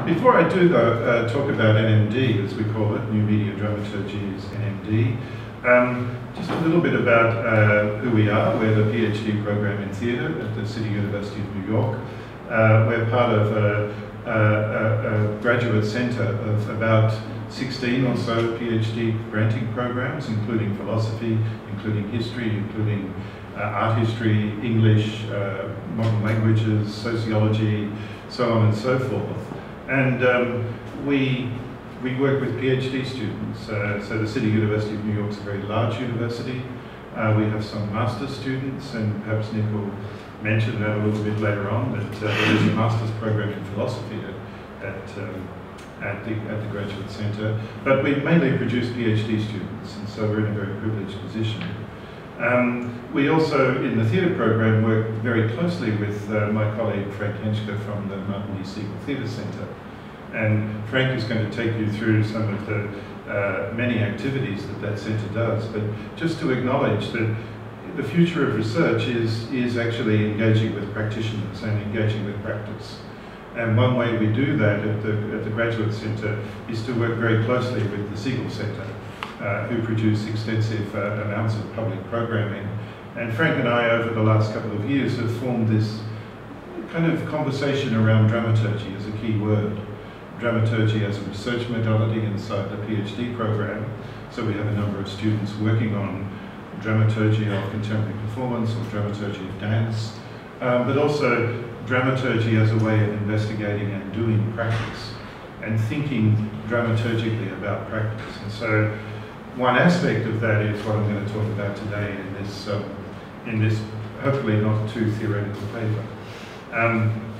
Before I do though, uh, talk about NMD, as we call it, New Media Dramaturgy is NMD, um, just a little bit about uh, who we are. We're the PhD program in theatre at the City University of New York. Uh, we're part of a, a, a graduate centre of about 16 or so PhD granting programs, including philosophy, including history, including uh, art history, English, uh, modern languages, sociology, so on and so forth. And um, we, we work with PhD students. Uh, so the City University of New York is a very large university. Uh, we have some master's students, and perhaps Nick will mention that a little bit later on, that uh, there is a master's program in philosophy at, at um, at the, at the Graduate Centre, but we mainly produce PhD students, and so we're in a very privileged position. Um, we also, in the theatre program, work very closely with uh, my colleague Frank Hentschker from the Martin E. Segal Theatre Centre. And Frank is going to take you through some of the uh, many activities that that centre does, but just to acknowledge that the future of research is, is actually engaging with practitioners and engaging with practice. And one way we do that at the, at the Graduate Centre is to work very closely with the Segal Centre, uh, who produce extensive uh, amounts of public programming. And Frank and I, over the last couple of years, have formed this kind of conversation around dramaturgy as a key word. Dramaturgy as a research modality inside the PhD program. So we have a number of students working on dramaturgy of contemporary performance or dramaturgy of dance, um, but also dramaturgy as a way of investigating and doing practice and thinking dramaturgically about practice. And so one aspect of that is what I'm going to talk about today in this, um, in this hopefully not too theoretical paper. Um,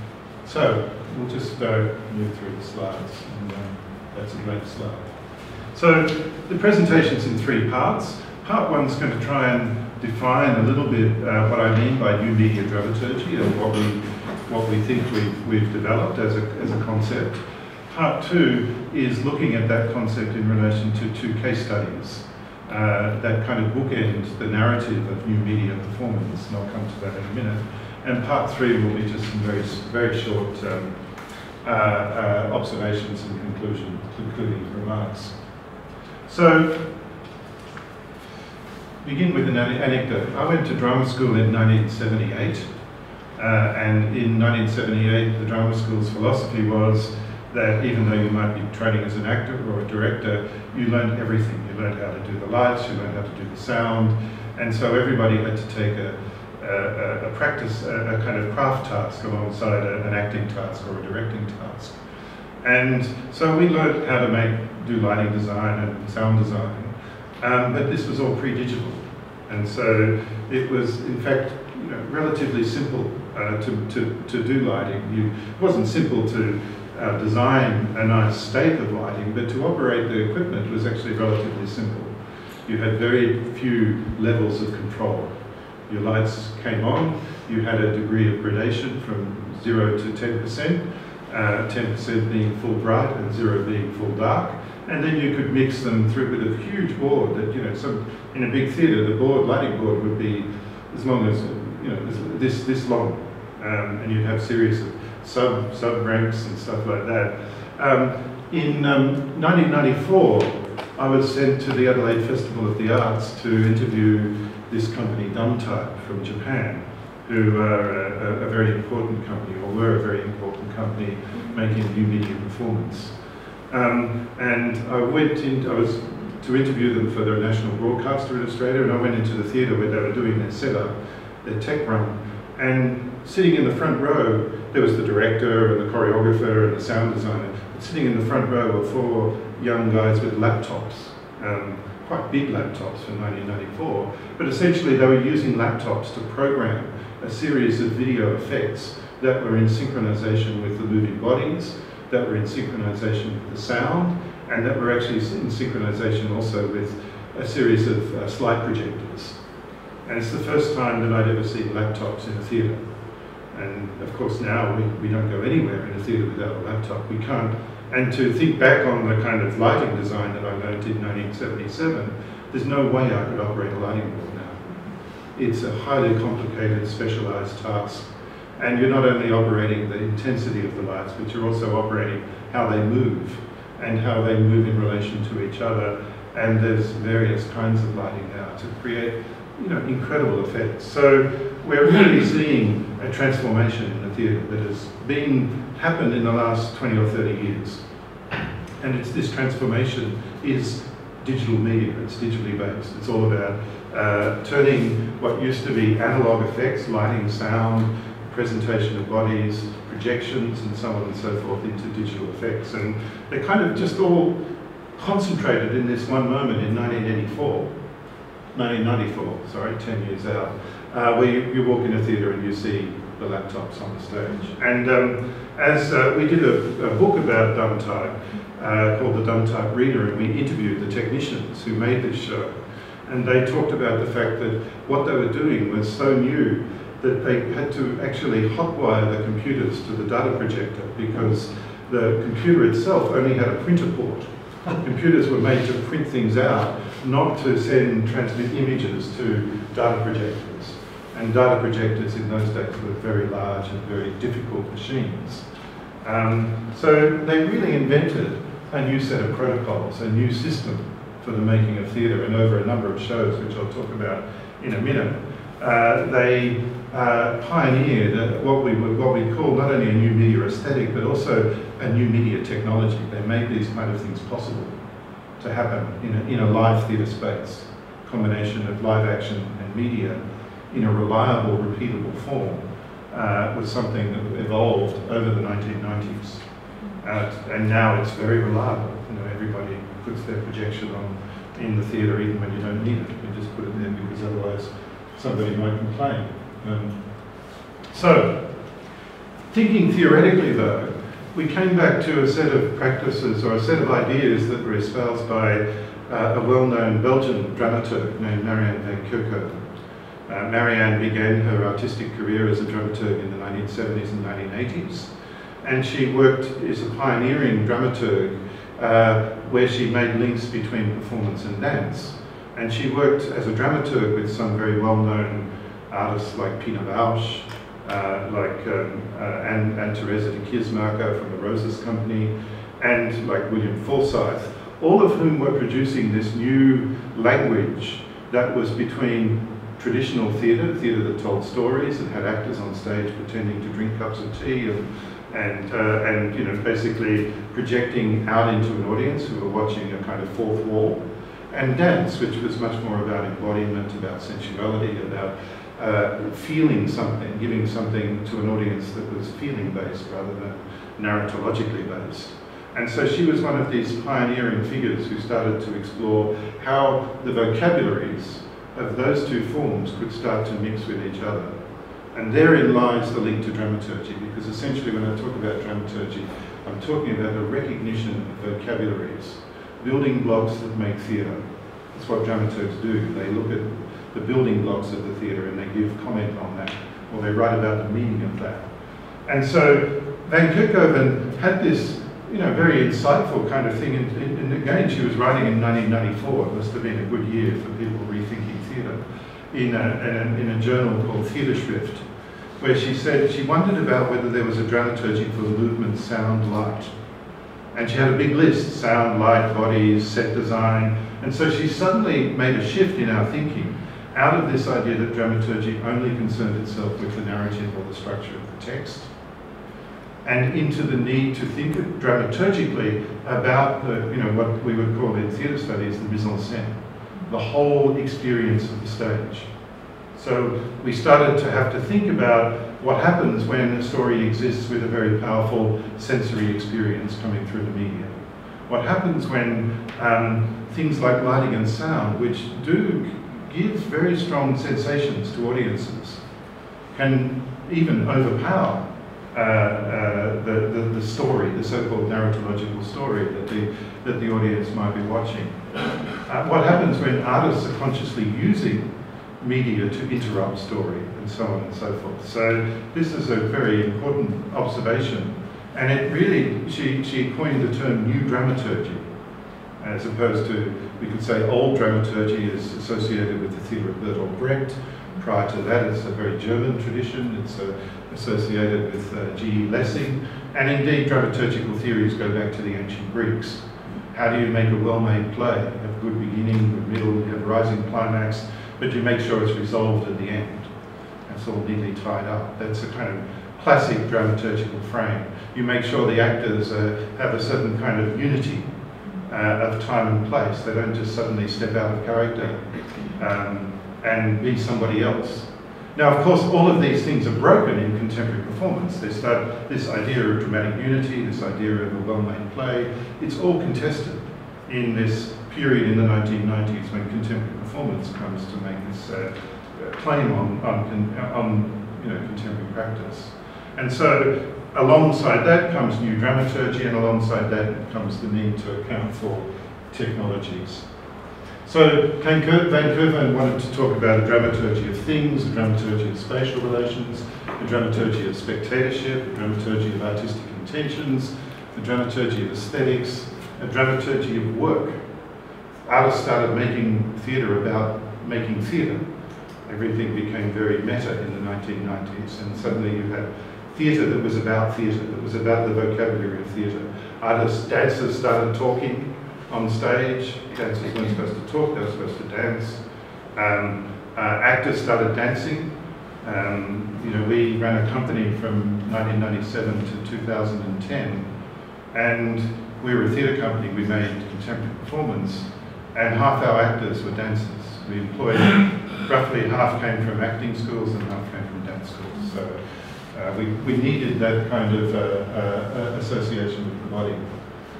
so we'll just uh, move through the slides, and um, that's a great slide. So the presentation's in three parts. Part one's going to try and define a little bit uh, what I mean by new media dramaturgy and what we what we think we've, we've developed as a, as a concept. Part two is looking at that concept in relation to two case studies uh, that kind of bookend the narrative of new media performance, and I'll come to that in a minute. And part three will be just some very, very short um, observations and conclusion, concluding remarks. So, begin with an anecdote. I went to drama school in 1978. Uh, and in 1978, the drama school's philosophy was that even though you might be training as an actor or a director, you learned everything. You learned how to do the lights, you learned how to do the sound, and so everybody had to take a, a, a practice, a, a, kind of craft task alongside an acting task or a directing task. And so we learned how to make, do lighting design and sound design, um, but this was all pre-digital. And so it was, in fact, you know, relatively simple uh, to, to, to do lighting. You, it wasn't simple to uh, design a nice state of lighting, but to operate the equipment was actually relatively simple. You had very few levels of control. Your lights came on, you had a degree of gradation from 0 to 10%, 10% uh, being full bright and 0 being full dark, and then you could mix them through with a huge board that, you know, some, in a big theatre, the board, lighting board would be as long as you know, this, this long. Um, and you'd have series of sub, sub ranks and stuff like that. Um, in um, 1994, I was sent to the Adelaide Festival of the Arts to interview this company, Dumb Type, from Japan, who are a, a, very important company, or were a very important company, making new media performance. Um, and I went in, I was to interview them for their national broadcaster in Australia, and I went into the theatre where they were doing their setup, their tech run. And sitting in the front row, there was the director and the choreographer and the sound designer. Sitting in the front row were four young guys with laptops, um, quite big laptops from 1994. But essentially, they were using laptops to program a series of video effects that were in synchronization with the moving bodies, that were in synchronization with the sound, and that were actually in synchronization also with a series of uh, slide projectors. And it's the first time that I'd ever seen laptops in a theatre. And of course now we, we don't go anywhere in a theatre without a laptop. We can't. And to think back on the kind of lighting design that I learned in 1977, there's no way I could operate a lighting board now. It's a highly complicated, specialized task. And you're not only operating the intensity of the lights, but you're also operating how they move and how they move in relation to each other. And there's various kinds of lighting now to create you know, incredible effects. So we're really seeing a transformation in the theatre that has been happened in the last 20 or 30 years. And it's this transformation is digital media, it's digitally based. It's all about uh, turning what used to be analog effects, lighting, sound, presentation of bodies, projections, and so on and so forth into digital effects. And they're kind of just all concentrated in this one moment in 1984, 1994, sorry, 10 years out, uh, where you, you walk in a theatre and you see the laptops on the stage. And um, as uh, we did a, a, book about dumb type uh, called The Dumb Type Reader, and we interviewed the technicians who made this show. And they talked about the fact that what they were doing was so new that they had to actually hotwire the computers to the data projector because the computer itself only had a printer port. Computers were made to print things out, not to send transmit images to data projectors. And data projectors in those days were very large and very difficult machines. Um, so they really invented a new set of protocols, a new system for the making of theatre, and over a number of shows, which I'll talk about in a minute, uh, they uh, pioneered what we would, what we call not only a new media aesthetic, but also a new media technology. They made these kind of things possible to happen in a, in a live theatre space, combination of live action and media in a reliable, repeatable form uh, was something that evolved over the 1990s. Uh, and now it's very reliable. You know, everybody puts their projection on in the theatre even when you don't need it. You just put it there because otherwise somebody might complain. Um, so, thinking theoretically though, we came back to a set of practices or a set of ideas that were espoused by uh, a well-known Belgian dramaturg named Marianne van Kerkhoven. Uh, Marianne began her artistic career as a dramaturg in the 1970s and 1980s, and she worked as a pioneering dramaturg uh, where she made links between performance and dance. And she worked as a dramaturg with some very well-known artists like Pina Bausch, uh, like um, uh, and, and Teresa de Keersmaeker from the Rosas Company, and like William Forsythe, all of whom were producing this new language that was between traditional theatre, theatre that told stories and had actors on stage pretending to drink cups of tea and and, uh, and you know, basically projecting out into an audience who were watching a kind of fourth wall, and dance, which was much more about embodiment, about sensuality, about uh, feeling something, giving something to an audience that was feeling based rather than narratologically based. And so she was one of these pioneering figures who started to explore how the vocabularies of those two forms could start to mix with each other. And therein lies the link to dramaturgy, because essentially when I talk about dramaturgy, I'm talking about the recognition of vocabularies, building blocks that make theatre. That's what dramaturgs do. They look at the building blocks of the theatre and they give comment on that, or they write about the meaning of that. And so Van Kerkhoven had this, you know, very insightful kind of thing. And, and, again, she was writing in 1994. It must have been a good year for people rethinking In a, in a, journal called Theaterschrift, where she said she wondered about whether there was a dramaturgy for the movement sound, light. And she had a big list, sound, light, bodies, set design. And so she suddenly made a shift in our thinking out of this idea that dramaturgy only concerned itself with the narrative or the structure of the text, and into the need to think dramaturgically about the, you know, what we would call in theatre studies the mise en scène, the whole experience of the stage. So we started to have to think about what happens when a story exists with a very powerful sensory experience coming through the media. What happens when um, things like lighting and sound, which do give very strong sensations to audiences, can even overpower uh, uh, the, the, the, story, the so-called narratological story that the, that the audience might be watching. Uh, what happens when artists are consciously using media to interrupt story and so on and so forth. So this is a very important observation and it really, she, she coined the term new dramaturgy as opposed to, we could say old dramaturgy is associated with the theatre of Bertolt Brecht, Prior to that, it's a very German tradition. It's uh, associated with uh. Lessing. And indeed, dramaturgical theories go back to the ancient Greeks. How do you make a well-made play? Have a good beginning, good middle, have a rising climax, but you make sure it's resolved at the end. It's all neatly tied up. That's a kind of classic dramaturgical frame. You make sure the actors uh, have a certain kind of unity uh, of time and place. They don't just suddenly step out of character um, and be somebody else. Now, of course, all of these things are broken in contemporary performance. They start this idea of dramatic unity, this idea of a well-made play. It's all contested in this period in the 1990s when contemporary performance comes to make this uh, claim on, on, on you know, contemporary practice. And so alongside that comes new dramaturgy and alongside that comes the need to account for technologies. So Van Kerkhoven wanted to talk about a dramaturgy of things, a dramaturgy of spatial relations, a dramaturgy of spectatorship, a dramaturgy of artistic intentions, a dramaturgy of aesthetics, a dramaturgy of work. Artists started making theatre about making theatre. Everything became very meta in the 1990s and suddenly you had theatre that was about theatre, that was about the vocabulary of theatre. Artists, dancers started talking, on stage. Dancers weren't supposed to talk, they were supposed to dance. Um, uh, actors started dancing. Um, you know, we ran a company from 1997 to 2010, and we were a theatre company. We made contemporary performance, and half our actors were dancers. We employed roughly half came from acting schools and half came from dance schools. So uh, we, we needed that kind of uh, uh, association with the body.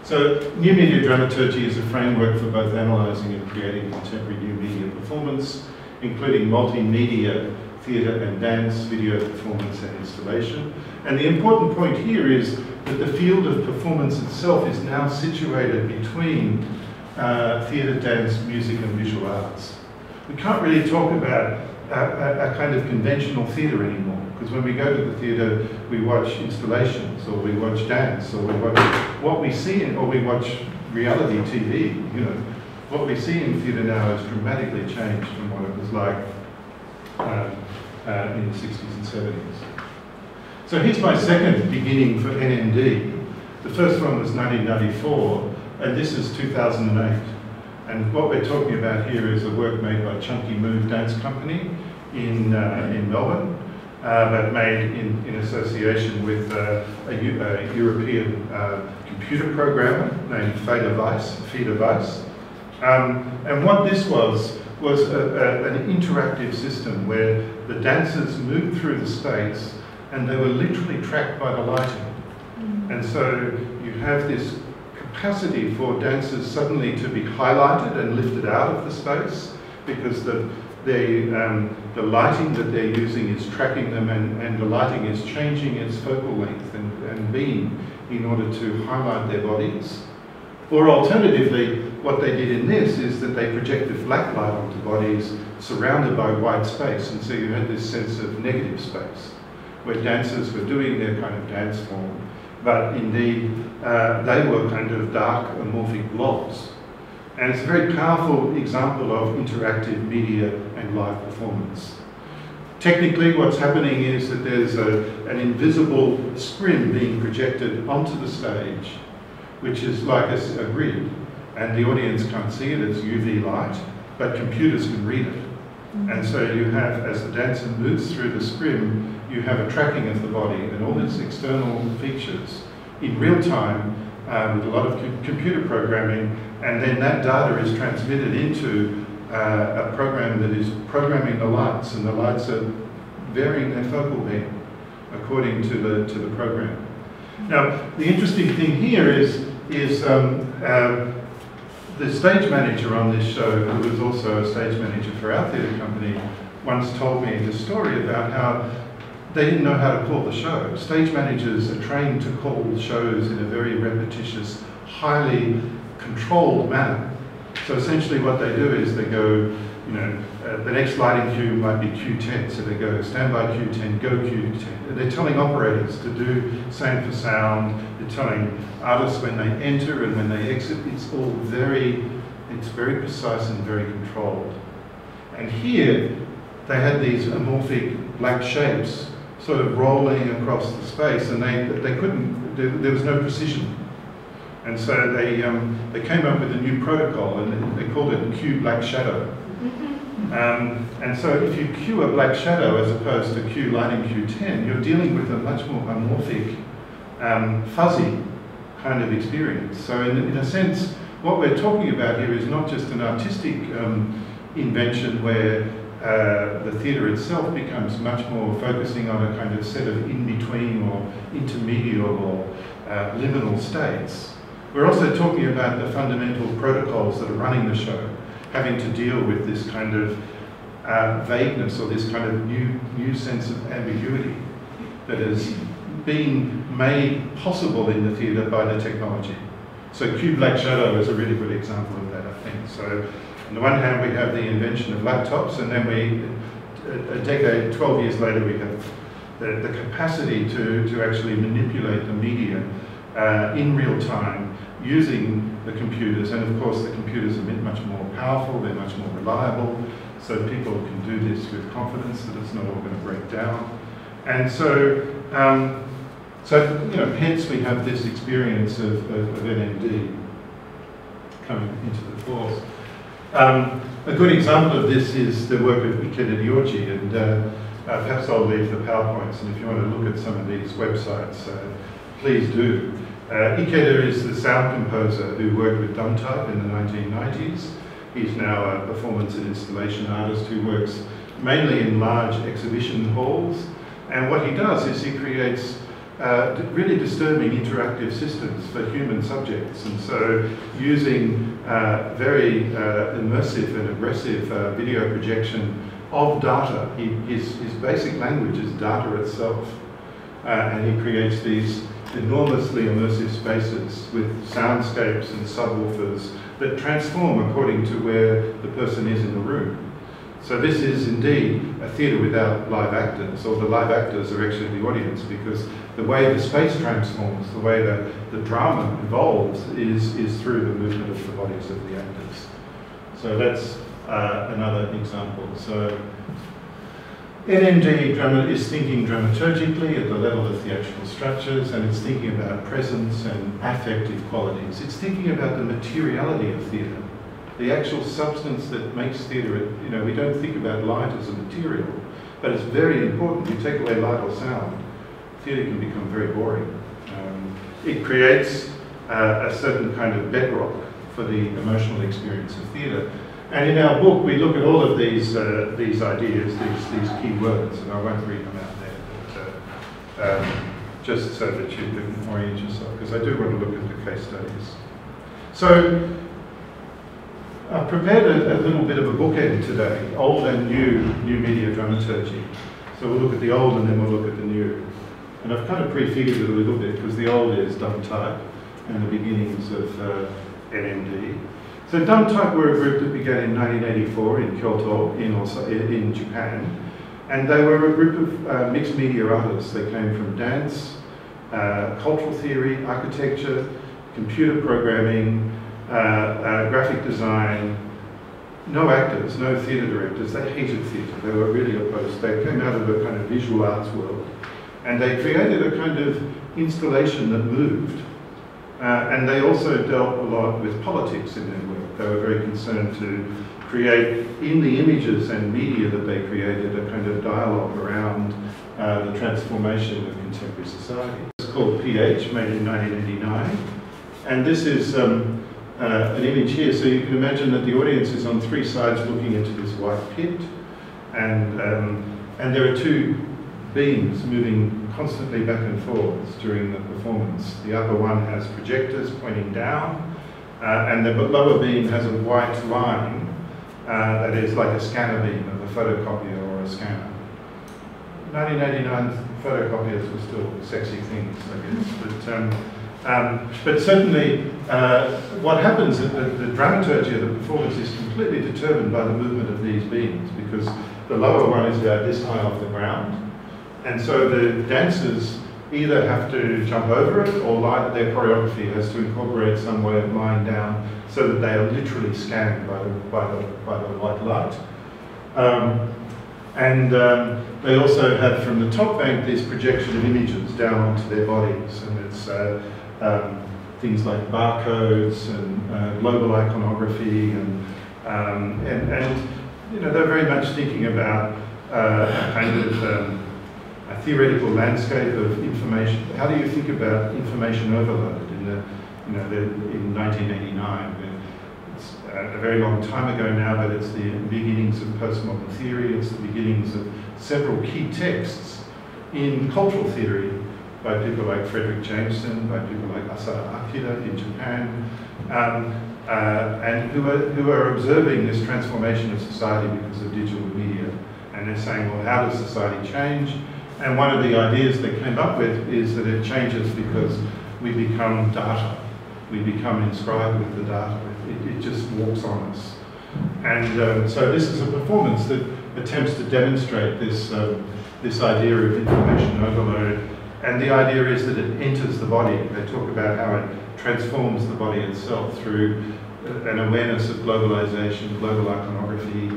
So new media dramaturgy is a framework for both analysing and creating contemporary new media performance, including multimedia, theatre and dance, video performance and installation. And the important point here is that the field of performance itself is now situated between uh, theatre, dance, music and visual arts. We can't really talk about a, a, a kind of conventional theatre anymore. Because when we go to the theatre, we watch installations, or we watch dance, or we watch what we see, in, or we watch reality TV. You know, what we see in theatre now has dramatically changed from what it was like um, uh, in the 60s and 70s. So here's my second beginning for NMD. The first one was 1994, and this is 2008. And what we're talking about here is a work made by Chunky Move Dance Company in, uh, in Melbourne uh, but made in, in association with uh, a, a, European uh, computer programmer named Frieder Weiss, Frieder Weiss. Um, and what this was, was a, a, an interactive system where the dancers moved through the space and they were literally tracked by the lighting. Mm. And so you have this capacity for dancers suddenly to be highlighted and lifted out of the space because the, they, um, the lighting that they're using is tracking them and, and the lighting is changing its focal length and, and beam in order to highlight their bodies. Or alternatively, what they did in this is that they projected black light onto bodies surrounded by white space, and so you had this sense of negative space, where dancers were doing their kind of dance form, but indeed uh, they were kind of dark amorphic blobs and it's a very powerful example of interactive media and live performance. Technically, what's happening is that there's a, an invisible screen being projected onto the stage, which is like a, a grid, and the audience can't see it as UV light, but computers can read it. And so you have, as the dancer moves through the scrim, you have a tracking of the body and all its external features in real time uh, with a lot of computer programming and then that data is transmitted into uh, a program that is programming the lights, and the lights are varying their focal beam according to the, to the program. Now, the interesting thing here is, is um, uh, the stage manager on this show, who was also a stage manager for our theatre company, once told me a story about how they didn't know how to call the show. Stage managers are trained to call shows in a very repetitious, highly controlled manner. So essentially what they do is they go, you know, uh, the next lighting cue might be Q10, so they go standby Q10, go Q10. And they're telling operators to do same for sound, they're telling artists when they enter and when they exit, it's all very, it's very precise and very controlled. And here, they had these amorphic black shapes sort of rolling across the space, and they, they couldn't, there, there was no precision. And so they, um, they came up with a new protocol, and they called it Q black shadow. Um, and so if you Q a black shadow as opposed to Q lighting Q10, you're dealing with a much more amorphic, um, fuzzy kind of experience. So in, in a sense, what we're talking about here is not just an artistic um, invention where uh, the theatre itself becomes much more focusing on a kind of set of in-between or intermediate or uh, liminal states. We're also talking about the fundamental protocols that are running the show, having to deal with this kind of uh, vagueness or this kind of new, new sense of ambiguity that is being made possible in the theatre by the technology. So Q Black Shadow is a really good example of that, I think. So on the one hand, we have the invention of laptops, and then we, a, a decade, 12 years later, we have the, the capacity to, to actually manipulate the media uh, in real time using the computers. And of course, the computers are much more powerful, they're much more reliable, so people can do this with confidence that it's not all going to break down. And so, um, so you know, hence we have this experience of, of, of NMD coming into the force. Um, a good example of this is the work of Ikeda Ryoji, and uh, uh, perhaps I'll leave the PowerPoints, and if you want to look at some of these websites, uh, please do. Uh, Ikeda is the sound composer who worked with Dumb Type in the 1990s. He's now a performance and installation artist who works mainly in large exhibition halls. And what he does is he creates uh, really disturbing interactive systems for human subjects. And so using uh, very uh, immersive and aggressive uh, video projection of data, he, his, his basic language is data itself. Uh, and he creates these enormously immersive spaces with soundscapes and subwoofers that transform according to where the person is in the room. So this is indeed a theatre without live actors, or the live actors are actually the audience, because the way the space transforms, the way the, the drama evolves, is, is through the movement of the bodies of the actors. So that's uh, another example. So NMD drama is thinking dramaturgically at the level of theatrical structures, and it's thinking about presence and affective qualities. It's thinking about the materiality of theatre the actual substance that makes theatre, you know, we don't think about light as a material, but it's very important. You take away light or sound, theatre can become very boring. Um, it creates uh, a certain kind of bedrock for the emotional experience of theatre. And in our book, we look at all of these uh, these ideas, these these key words, and I won't read them out there, but uh, um, just so that you can orient yourself, because I do want to look at the case studies. So I've prepared a, a, little bit of a bookend today, old and new, new media dramaturgy. So we'll look at the old and then we'll look at the new. And I've kind of prefigured it a little bit because the old is done Dumb Type and the beginnings of uh, NMD. So Dumb Type were a group that began in 1984 in Kyoto, in, also, in Japan. And they were a group of uh, mixed media artists. They came from dance, uh, cultural theory, architecture, computer programming, uh, uh, graphic design, no actors, no theatre directors. They hated theatre. They were really opposed. They came out of a kind of visual arts world. And they created a kind of installation that moved. Uh, and they also dealt a lot with politics in their. They were very concerned to create, in the images and media that they created, a kind of dialogue around uh, the transformation of contemporary society. It's called PH, made in 1989. And this is um, uh, an image here. So you can imagine that the audience is on three sides looking into this white pit, and, um, and there are two beams moving constantly back and forwards during the performance. The upper one has projectors pointing down, and the lower beam has a white line uh, that is like a scanner beam of a photocopier or a scanner. 1989 photocopiers were still sexy things, I guess, but um, um, but certainly, uh, what happens is that the dramaturgy of the performance is completely determined by the movement of these beams, because the lower one is about this high off the ground, and so the dancers either have to jump over it or light, their choreography has to incorporate some way of lying down so that they are literally scanned by the, by the, by the white light. Um, And um, they also have from the top bank this projection of images down onto their bodies. And it's uh, um, things like barcodes and uh, global iconography and, um, and, and, you know, they're very much thinking about uh, a kind of um, theoretical landscape of information. How do you think about information overload in the, you know, the, in 1989? It's a very long time ago now, but it's the beginnings of postmodern theory. It's the beginnings of several key texts in cultural theory by people like Fredric Jameson, by people like Asada Akira in Japan, um, uh, and who are, who are observing this transformation of society because of digital media. And they're saying, well, how does society change? And one of the ideas they came up with is that it changes because we become data. We become inscribed with the data. It, it just walks on us. And um, so this is a performance that attempts to demonstrate this, um, this idea of information overload. And the idea is that it enters the body. They talk about how it transforms the body itself through uh, an awareness of globalization, global iconography,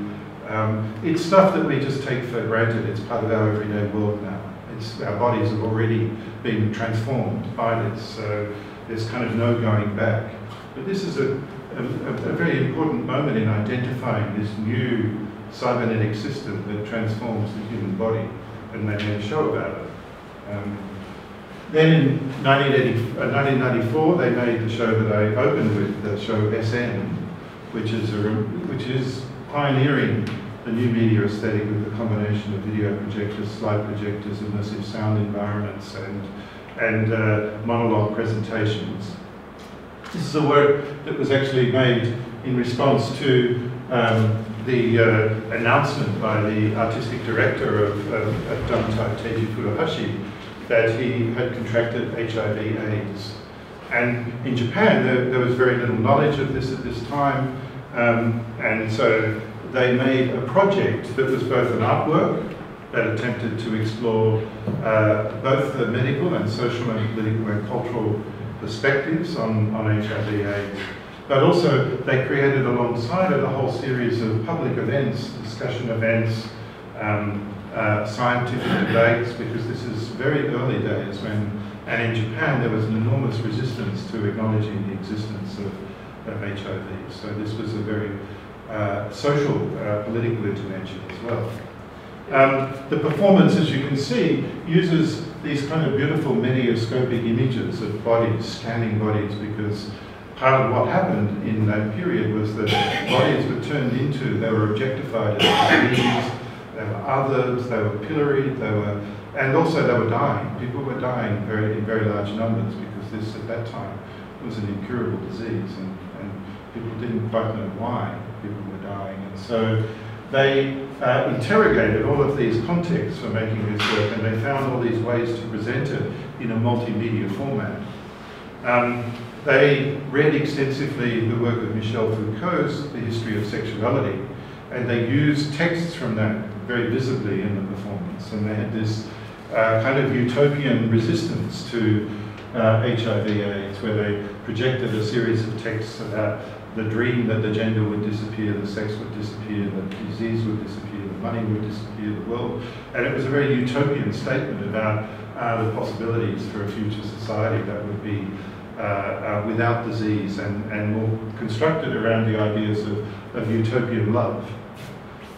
um, it's stuff that we just take for granted. It's part of our everyday world now. It's, our bodies have already been transformed by this, so there's kind of no going back. But this is a, a, a very important moment in identifying this new cybernetic system that transforms the human body, and they made a show about it. Um, then in 1980, uh, 1994, they made the show that I opened with, the show SN, which is a, which is pioneering the new media aesthetic with the combination of video projectors, slide projectors, immersive sound environments, and, and uh, monologue presentations. This is a work that was actually made in response to um, the uh, announcement by the artistic director of, of, of Dumb Type, Teiji Furuhashi, that he had contracted HIV AIDS. And in Japan, there, there was very little knowledge of this at this time. Um, and so they made a project that was both an artwork that attempted to explore uh, both the medical and social and political and cultural perspectives on, on HIV AIDS. But also they created alongside it a whole series of public events, discussion events, um, uh, scientific debates, because this is very early days when, and in Japan there was an enormous resistance to acknowledging the existence of of HIV. So this was a very uh, social, uh, political intervention as well. Um, the performance, as you can see, uses these kind of beautiful mediascopic images of bodies, scanning bodies, because part of what happened in that period was that bodies were turned into, they were objectified as beings, they were others, they were pilloried, they were, and also they were dying. People were dying very, in very large numbers because this, at that time, was an incurable disease. And people didn't quite know why And so they uh, interrogated all of these contexts for making this work and they found all these ways to present it in a multimedia format. Um, they read extensively the work of Michel Foucault's The History of Sexuality and they used texts from that very visibly in the performance and they had this uh, kind of utopian resistance to uh, HIV AIDS where they projected a series of texts about the dream that the gender would disappear, the sex would disappear, the disease would disappear, the money would disappear, the world. And it was a very utopian statement about uh, the possibilities for a future society that would be uh, uh, without disease and, and more constructed around the ideas of, of utopian love.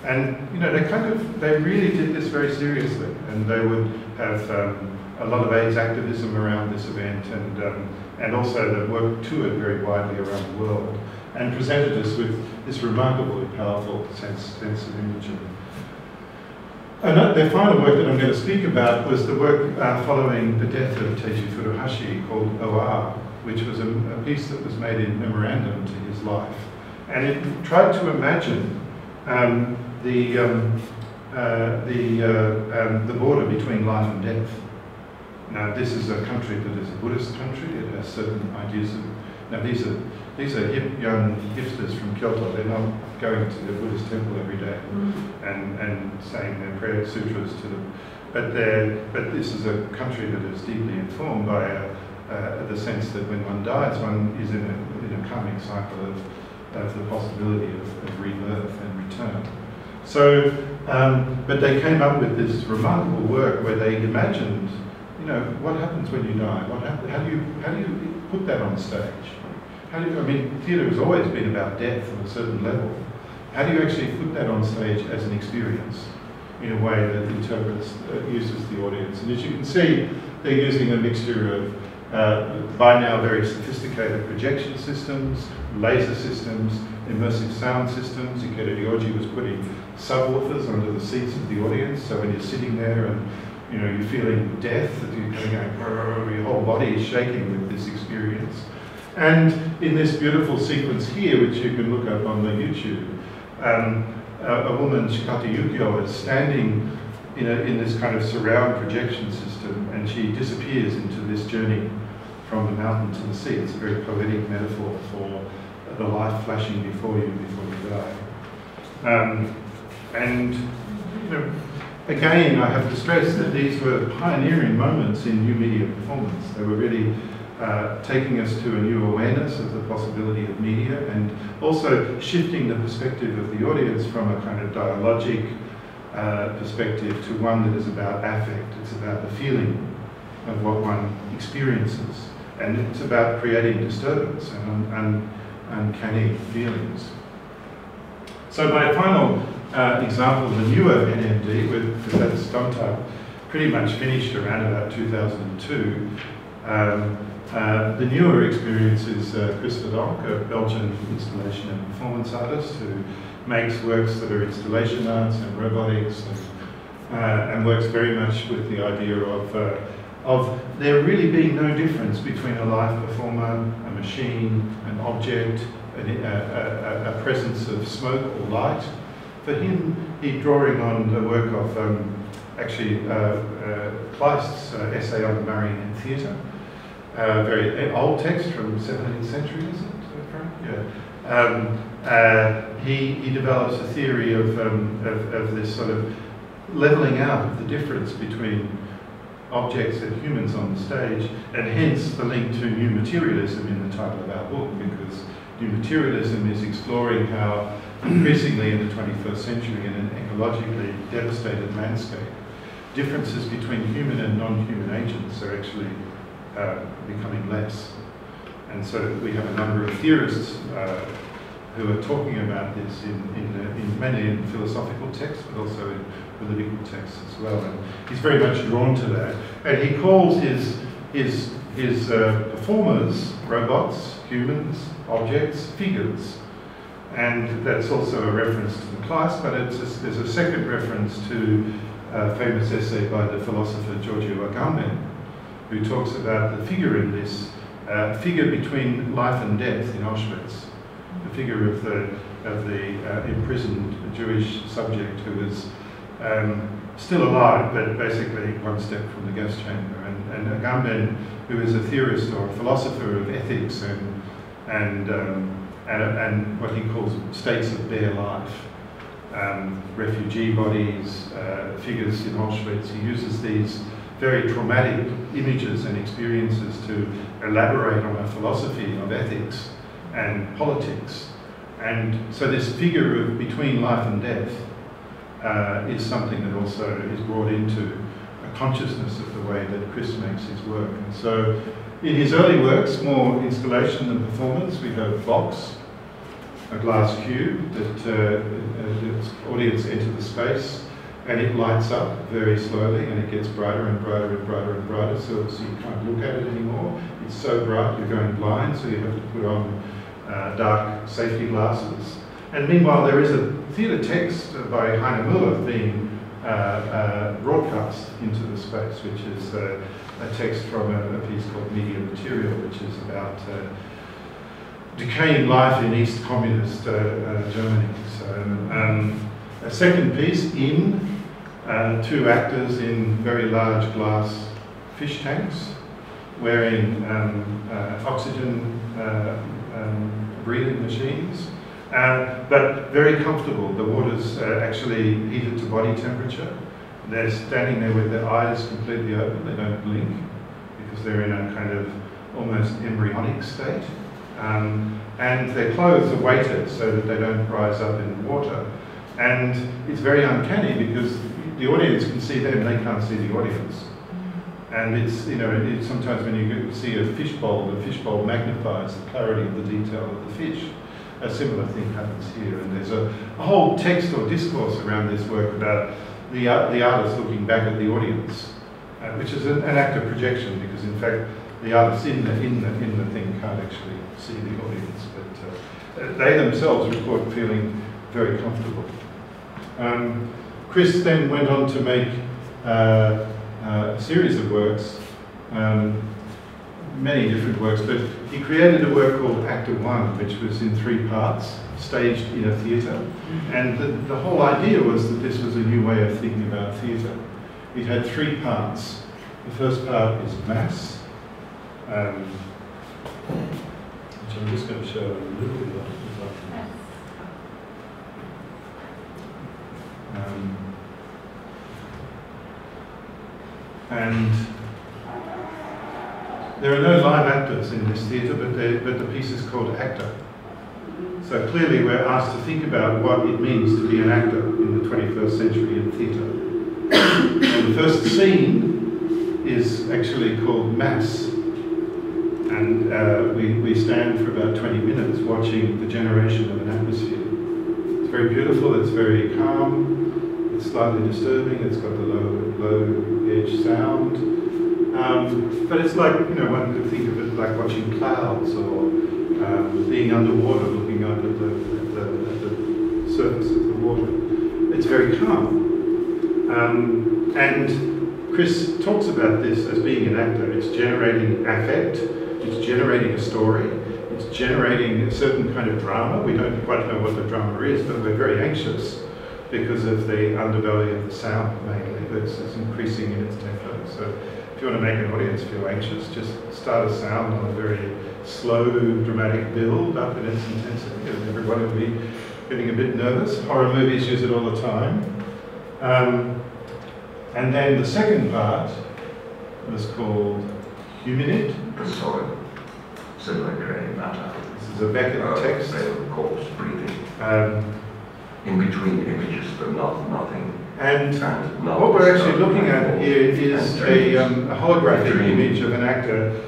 And you know, they kind of, they really did this very seriously, and they would have um, a lot of AIDS activism around this event, and um, and also the work toured very widely around the world and presented us with this remarkably powerful sense, sense of imagery. And their final work that I'm going to speak about was the work uh, following the death of Teiji Furuhashi called OR, which was a, a, piece that was made in memorandum to his life. And it tried to imagine um, the, um, uh, the, uh, um, the border between life and death. Now, this is a country that is a Buddhist country. It has certain ideas of, now these are these are hip young hipsters from Kyoto. They're not going to the Buddhist temple every day mm. and, and saying their prayer sutras to them. But, but this is a country that is deeply informed by a, uh, the sense that when one dies, one is in a, in a karmic cycle of, of the possibility of, of rebirth and return. So, um, but they came up with this remarkable work where they imagined, you know, what happens when you die? What hap- how do you how do you put that on stage? How do you, I mean, theatre has always been about death on a certain level. How do you actually put that on stage as an experience in a way that interprets, uh, uses the audience? And as you can see, they're using a mixture of uh, by now very sophisticated projection systems, laser systems, immersive sound systems. Ikeda Ryoji was putting subwoofers under the seats of the audience, so when you're sitting there and you know you're feeling death, you're kind of going, your whole body is shaking with this experience. And in this beautiful sequence here, which you can look up on the YouTube, um, a, a, woman, Shikata Yukio, is standing in, a, in this kind of surround projection system and she disappears into this journey from the mountain to the sea. It's a very poetic metaphor for the life flashing before you before you die. Um, and you know, again, I have to stress that these were pioneering moments in new media performance. They were really uh, taking us to a new awareness of the possibility of media and also shifting the perspective of the audience from a kind of dialogic uh, perspective to one that is about affect. It's about the feeling of what one experiences. And it's about creating disturbance and, and uncanny feelings. So my final uh, example the newer NMD, with Professor Stontag, pretty much finished around about 2002. Um, uh, the newer experience is uh, Kris Verdonck, a Belgian installation and performance artist who makes works that are installation arts and robotics and, uh, and works very much with the idea of, uh, of there really being no difference between a live performer, a machine, an object, a, a, a, presence of smoke or light. For him, he's drawing on the work of um, actually uh, Kleist's essay on the Marionette theatre, uh, very old text from 17th century, is it? Yeah. Um, uh, he, he develops a theory of, um, of, of, this sort of leveling out of the difference between objects and humans on the stage, and hence the link to new materialism in the title of our book, because new materialism is exploring how increasingly in the 21st century in an ecologically devastated landscape, differences between human and non-human agents are actually uh, becoming less. And so we have a number of theorists uh, who are talking about this in, in, uh, in, mainly in philosophical texts, but also in political texts as well. And he's very much drawn to that. And he calls his, his, his uh, performers robots, humans, objects, figures. And that's also a reference to the class, but a, there's a second reference to a famous essay by the philosopher Giorgio Agamben, who talks about the figure in this, uh, figure between life and death in Auschwitz, the figure of the, of the uh, imprisoned Jewish subject who was um, still alive, but basically one step from the gas chamber. And, and Agamben, who is a theorist or a philosopher of ethics and, and, um, and, and, what he calls states of bare life, um, refugee bodies, uh, figures in Auschwitz, he uses these very traumatic images and experiences to elaborate on a philosophy of ethics and politics. And so this figure of between life and death uh, is something that also is brought into a consciousness of the way that Chris makes his work. And so in his early works, more installation than performance, we have Vox, a glass cube that uh, the audience enter the space and it lights up very slowly and it gets brighter and brighter and brighter and brighter so, so you can't look at it anymore. It's so bright you're going blind so you have to put on uh, dark safety glasses. And meanwhile there is a theatre text by Heiner Müller being uh, uh, broadcast into the space which is uh, a text from a, a, piece called Medea Material which is about uh, decaying life in East Communist uh, Germany. So um, a second piece, In, uh, two actors in very large glass fish tanks wearing um, uh, oxygen uh, um, breathing machines, uh, but very comfortable. The water's actually heated to body temperature. They're standing there with their eyes completely open, they don't blink because they're in a kind of almost embryonic state. Um, and their clothes are weighted so that they don't rise up in the water. And it's very uncanny because the audience can see them, they can't see the audience. And it's, you know, sometimes when you see a fishbowl, the fishbowl magnifies the clarity of the detail of the fish. A similar thing happens here, and there's a, a whole text or discourse around this work about the, the artist looking back at the audience, uh, which is an, an, act of projection, because in fact the artist in the, in the, in the thing can't actually see the audience, but uh, they themselves report feeling very comfortable. Um, Kris then went on to make uh, uh, a series of works, um, many different works, but he created a work called Actor One, which was in three parts, staged in a theatre. Mm-hmm. And the, the whole idea was that this was a new way of thinking about theatre. It had three parts. The first part is mass, um, which I'm just going to show a little bit of. Um, and there are no live actors in this theatre, but, but the piece is called Actor. So clearly we're asked to think about what it means to be an actor in the 21st century in theatre. and the first scene is actually called Mass. And uh, we, we stand for about 20 minutes watching the generation of an atmosphere. It's very beautiful, it's very calm, it's slightly disturbing, it's got the low, low edge sound. Um, but it's like, you know, one could think of it like watching clouds or um, being underwater, looking up at the, at the, at the, surface of the water. It's very calm. Um, and Kris talks about this as being an actor. It's generating affect, it's generating a story, it's generating a certain kind of drama. We don't quite know what the drama is, but we're very anxious because of the underbelly of the sound mainly that's, that's increasing in its tempo. So if you want to make an audience feel anxious, just start a sound on a very slow, dramatic build up in its intensity, and everybody will be getting a bit nervous. Horror movies use it all the time. Um, and then the second part was called Humanoid. Solid, similar grey matter. This is a Beckett uh, text. corpse breathing. Um, in between images, but not nothing. And, and what we're actually looking at here is a, um, a holographic image of an actor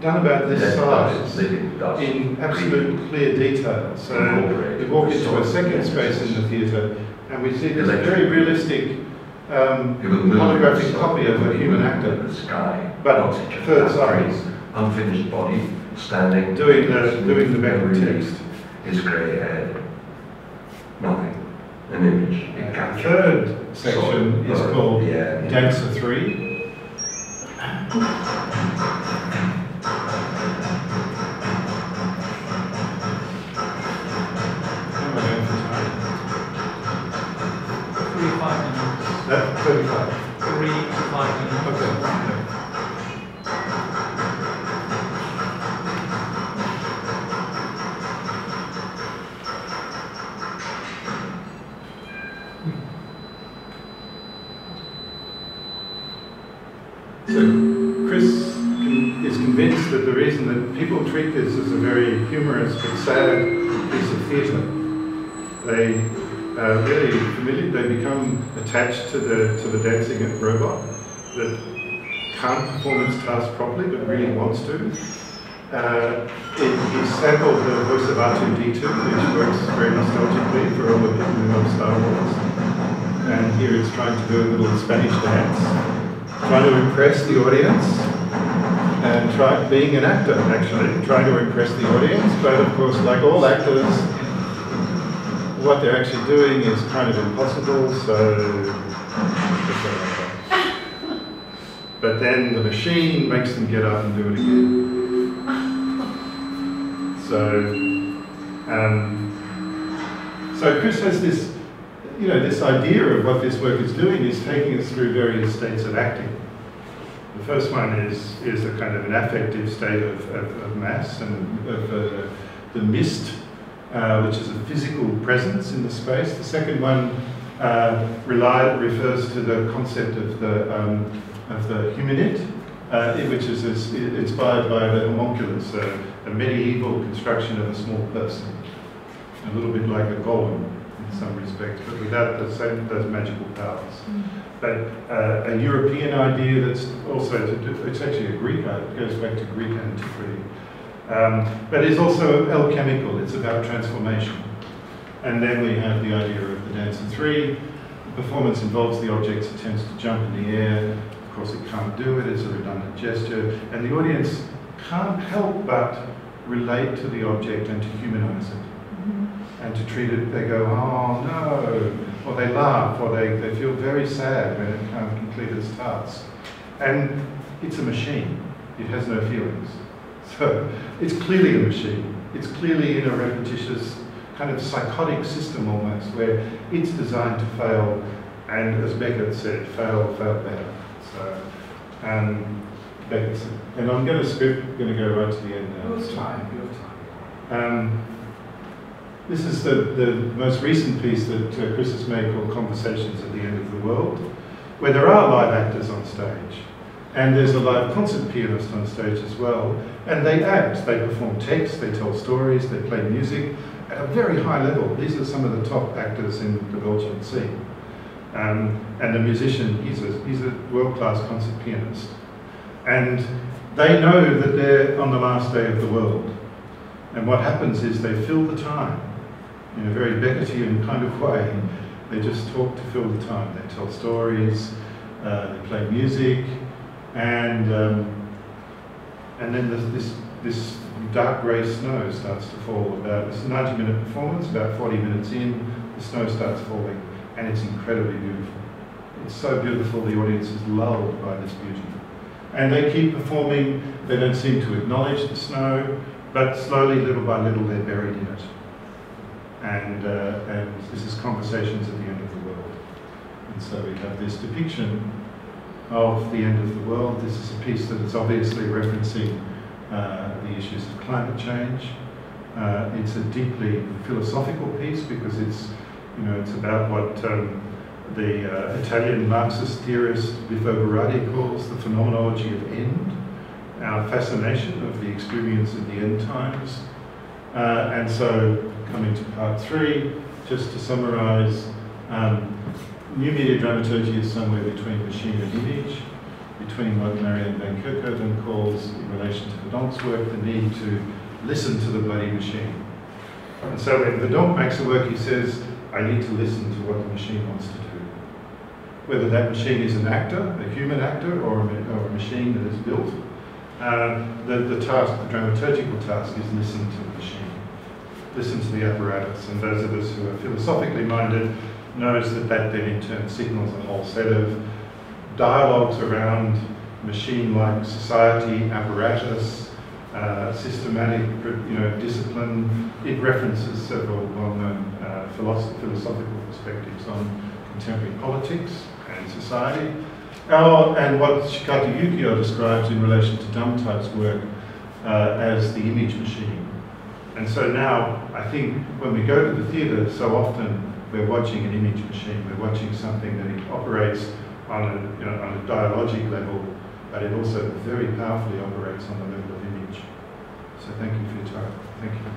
done about this size in absolute clear detail. So we walk into a second space in the theatre and we see this very realistic um, holographic copy of a human actor, the sky, but third size. Unfinished body standing. Doing the, doing the Beckett text. His grey head. Nothing. An image. It uh, third section is called yeah, Dancer 3. That 35. Three to five minutes. Okay. To the to the dancing robot that can't perform its task properly but really wants to. Uh, it, he sampled the voice of R2-D2, which works very nostalgically for all the people who love Star Wars. And here it's trying to do a little Spanish dance, trying to impress the audience, and try, being an actor, actually, trying to impress the audience. But of course, like all actors, what they're actually doing is kind of impossible, so but then the machine makes them get up and do it again. So, um, so Kris has this, you know, this idea of what this work is doing is taking us through various states of acting. The first one is is a kind of an affective state of, of, of mass and of uh, the mist uh, which is a physical presence in the space. The second one uh, rely, refers to the concept of the, um, of the humanoid, uh, which is, is, inspired by the homunculus, a medieval construction of a small person, a little bit like a golem in some respects, but without the same, those magical powers. But uh, a European idea that's also to do, it's actually a Greek idea, it goes back to Greek antiquity. Um, but it's also alchemical, it's about transformation. And then we have the idea of the dancer three. Performance involves the object's attempts to jump in the air. Of course, it can't do it, it's a redundant gesture. And the audience can't help but relate to the object and to humanize it. Mm-hmm. And to treat it, they go, oh no, or they laugh, or they, they feel very sad when it can't complete its task. And it's a machine, it has no feelings. So it's clearly a machine. It's clearly in a repetitious kind of psychotic system almost, where it's designed to fail, and as Beckett said, fail, fail better. So, um, said, and I'm going to skip, going to go right to the end now. You have time, you have time. Um, this is the, the most recent piece that uh, Kris has made called Conversations at the End of the World, where there are live actors on stage. And there's a live concert pianist on stage as well. And they act, they perform text, they tell stories, they play music at a very high level. These are some of the top actors in the Belgian scene. Um, and the musician, he's a, he's a world-class concert pianist. And they know that they're on the last day of the world. And what happens is they fill the time in a very Beckettian kind of way. They just talk to fill the time. They tell stories, uh, they play music, and um, and then this, this, this dark grey snow starts to fall. About it's a 90 minute performance. About 40 minutes in, the snow starts falling, and it's incredibly beautiful. It's so beautiful. The audience is lulled by this beauty, and they keep performing. They don't seem to acknowledge the snow, but slowly, little by little, they're buried in it and, uh, and this is Conversations at the End of the World. And so we have this depiction of the end of the world. This is a piece that is obviously referencing uh, the issues of climate change. Uh, it's a deeply philosophical piece because it's, you know, it's about what um, the uh, Italian Marxist theorist Bifo Berardi calls the phenomenology of end, our fascination of the experience of the end times. Uh, and so coming to part three, just to summarize, um, new media dramaturgy is somewhere between machine and image, between what Marianne van Kerkhoven calls, in relation to Verdonck's work, the need to listen to the bloody machine. And so when Verdonck makes a work, he says, I need to listen to what the machine wants to do. Whether that machine is an actor, a human actor, or a, or a machine that is built, uh, the, the task, the dramaturgical task is listen to the machine listen to the apparatus. And those of us who are philosophically minded knows that that then in turn signals a whole set of dialogues around machine-like society, apparatus, uh, systematic you know, discipline. It references several well-known uh, philosophical perspectives on contemporary politics and society. Our, and what Shikata Yukio describes in relation to Dumb Type's work uh, as the image machine. And so now, I think when we go to the theatre, so often we're watching an image machine, we're watching something that operates on a, you know, on a dialogic level, but it also very powerfully operates on the level thank you for your time. Thank you.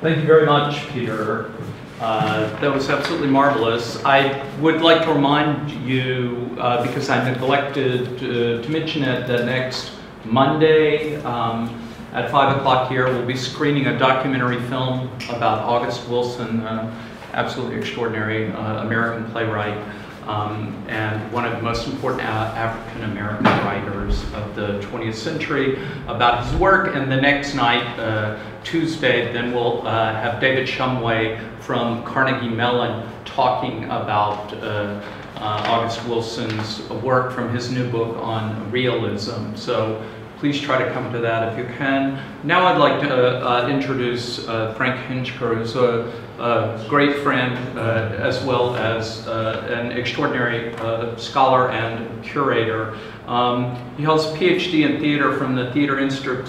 Thank you very much, Peter. Uh, that was absolutely marvelous. I would like to remind you, uh, because I neglected to, to, mention it, that next Monday um, at 5 o'clock here, we'll be screening a documentary film about August Wilson, uh, absolutely extraordinary uh, American playwright um, and one of the most important African American writers of the 20th century about his work. And the next night, uh, Tuesday, then we'll uh, have David Shumway from Carnegie Mellon talking about uh, uh, August Wilson's work from his new book on realism. So please try to come to that if you can. Now I'd like to uh, introduce uh, Frank Hentschker, who's a, a great friend uh, as well as uh, an extraordinary uh, scholar and curator. Um, he holds a PhD in theater from the Theater Institute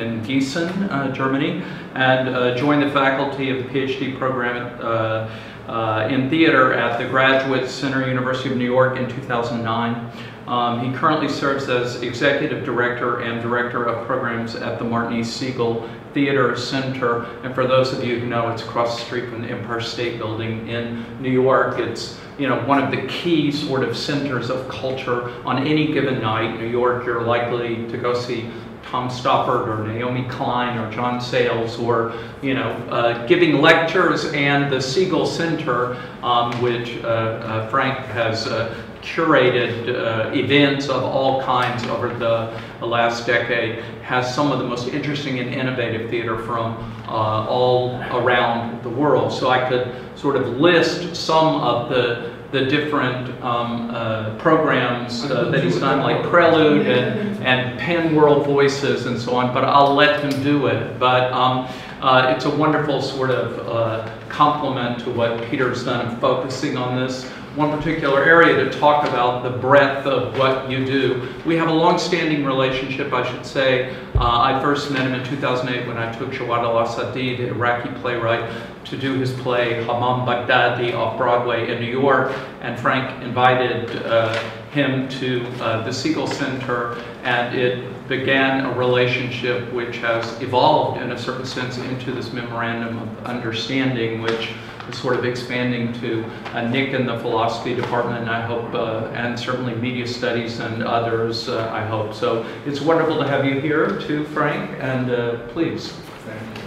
in Gießen, uh, Germany, and joined the faculty of the PhD program uh, in theater at the Graduate Center, University of New York in 2009. Um, he currently serves as executive director and director of programs at the Martin E. Segal Theater Center. And for those of you who know, it's across the street from the Empire State Building in New York. It's you know one of the key sort of centers of culture on any given night. In New York, you're likely to go see Tom Stoppard or Naomi Klein or John Sayles or, you know, uh, giving lectures and the Segal Center, um, which uh, uh, Frank has uh, curated uh, events of all kinds over the, last decade, has some of the most interesting and innovative theater from uh, all around the world. So I could sort of list some of the the different um, uh, programs uh, that he's done, like Prelude and, and PEN World Voices and so on, but I'll let him do it. But um, uh, it's a wonderful sort of uh, complement to what Peter's done in focusing on this one particular area to talk about the breadth of what you do. We have a long-standing relationship, I should say. Uh, I first met him in 2008 when I took Jawad al-Asadi, the Iraqi playwright, to do his play Hamam Baghdadi off Broadway in New York, and Frank invited uh, him to uh, the Segal Center, and it began a relationship which has evolved in a certain sense into this memorandum of understanding, which sort of expanding to uh, Nick in the philosophy department, I hope, uh, and certainly media studies and others, uh, I hope. So it's wonderful to have you here too, Frank, and uh, please. Thank you.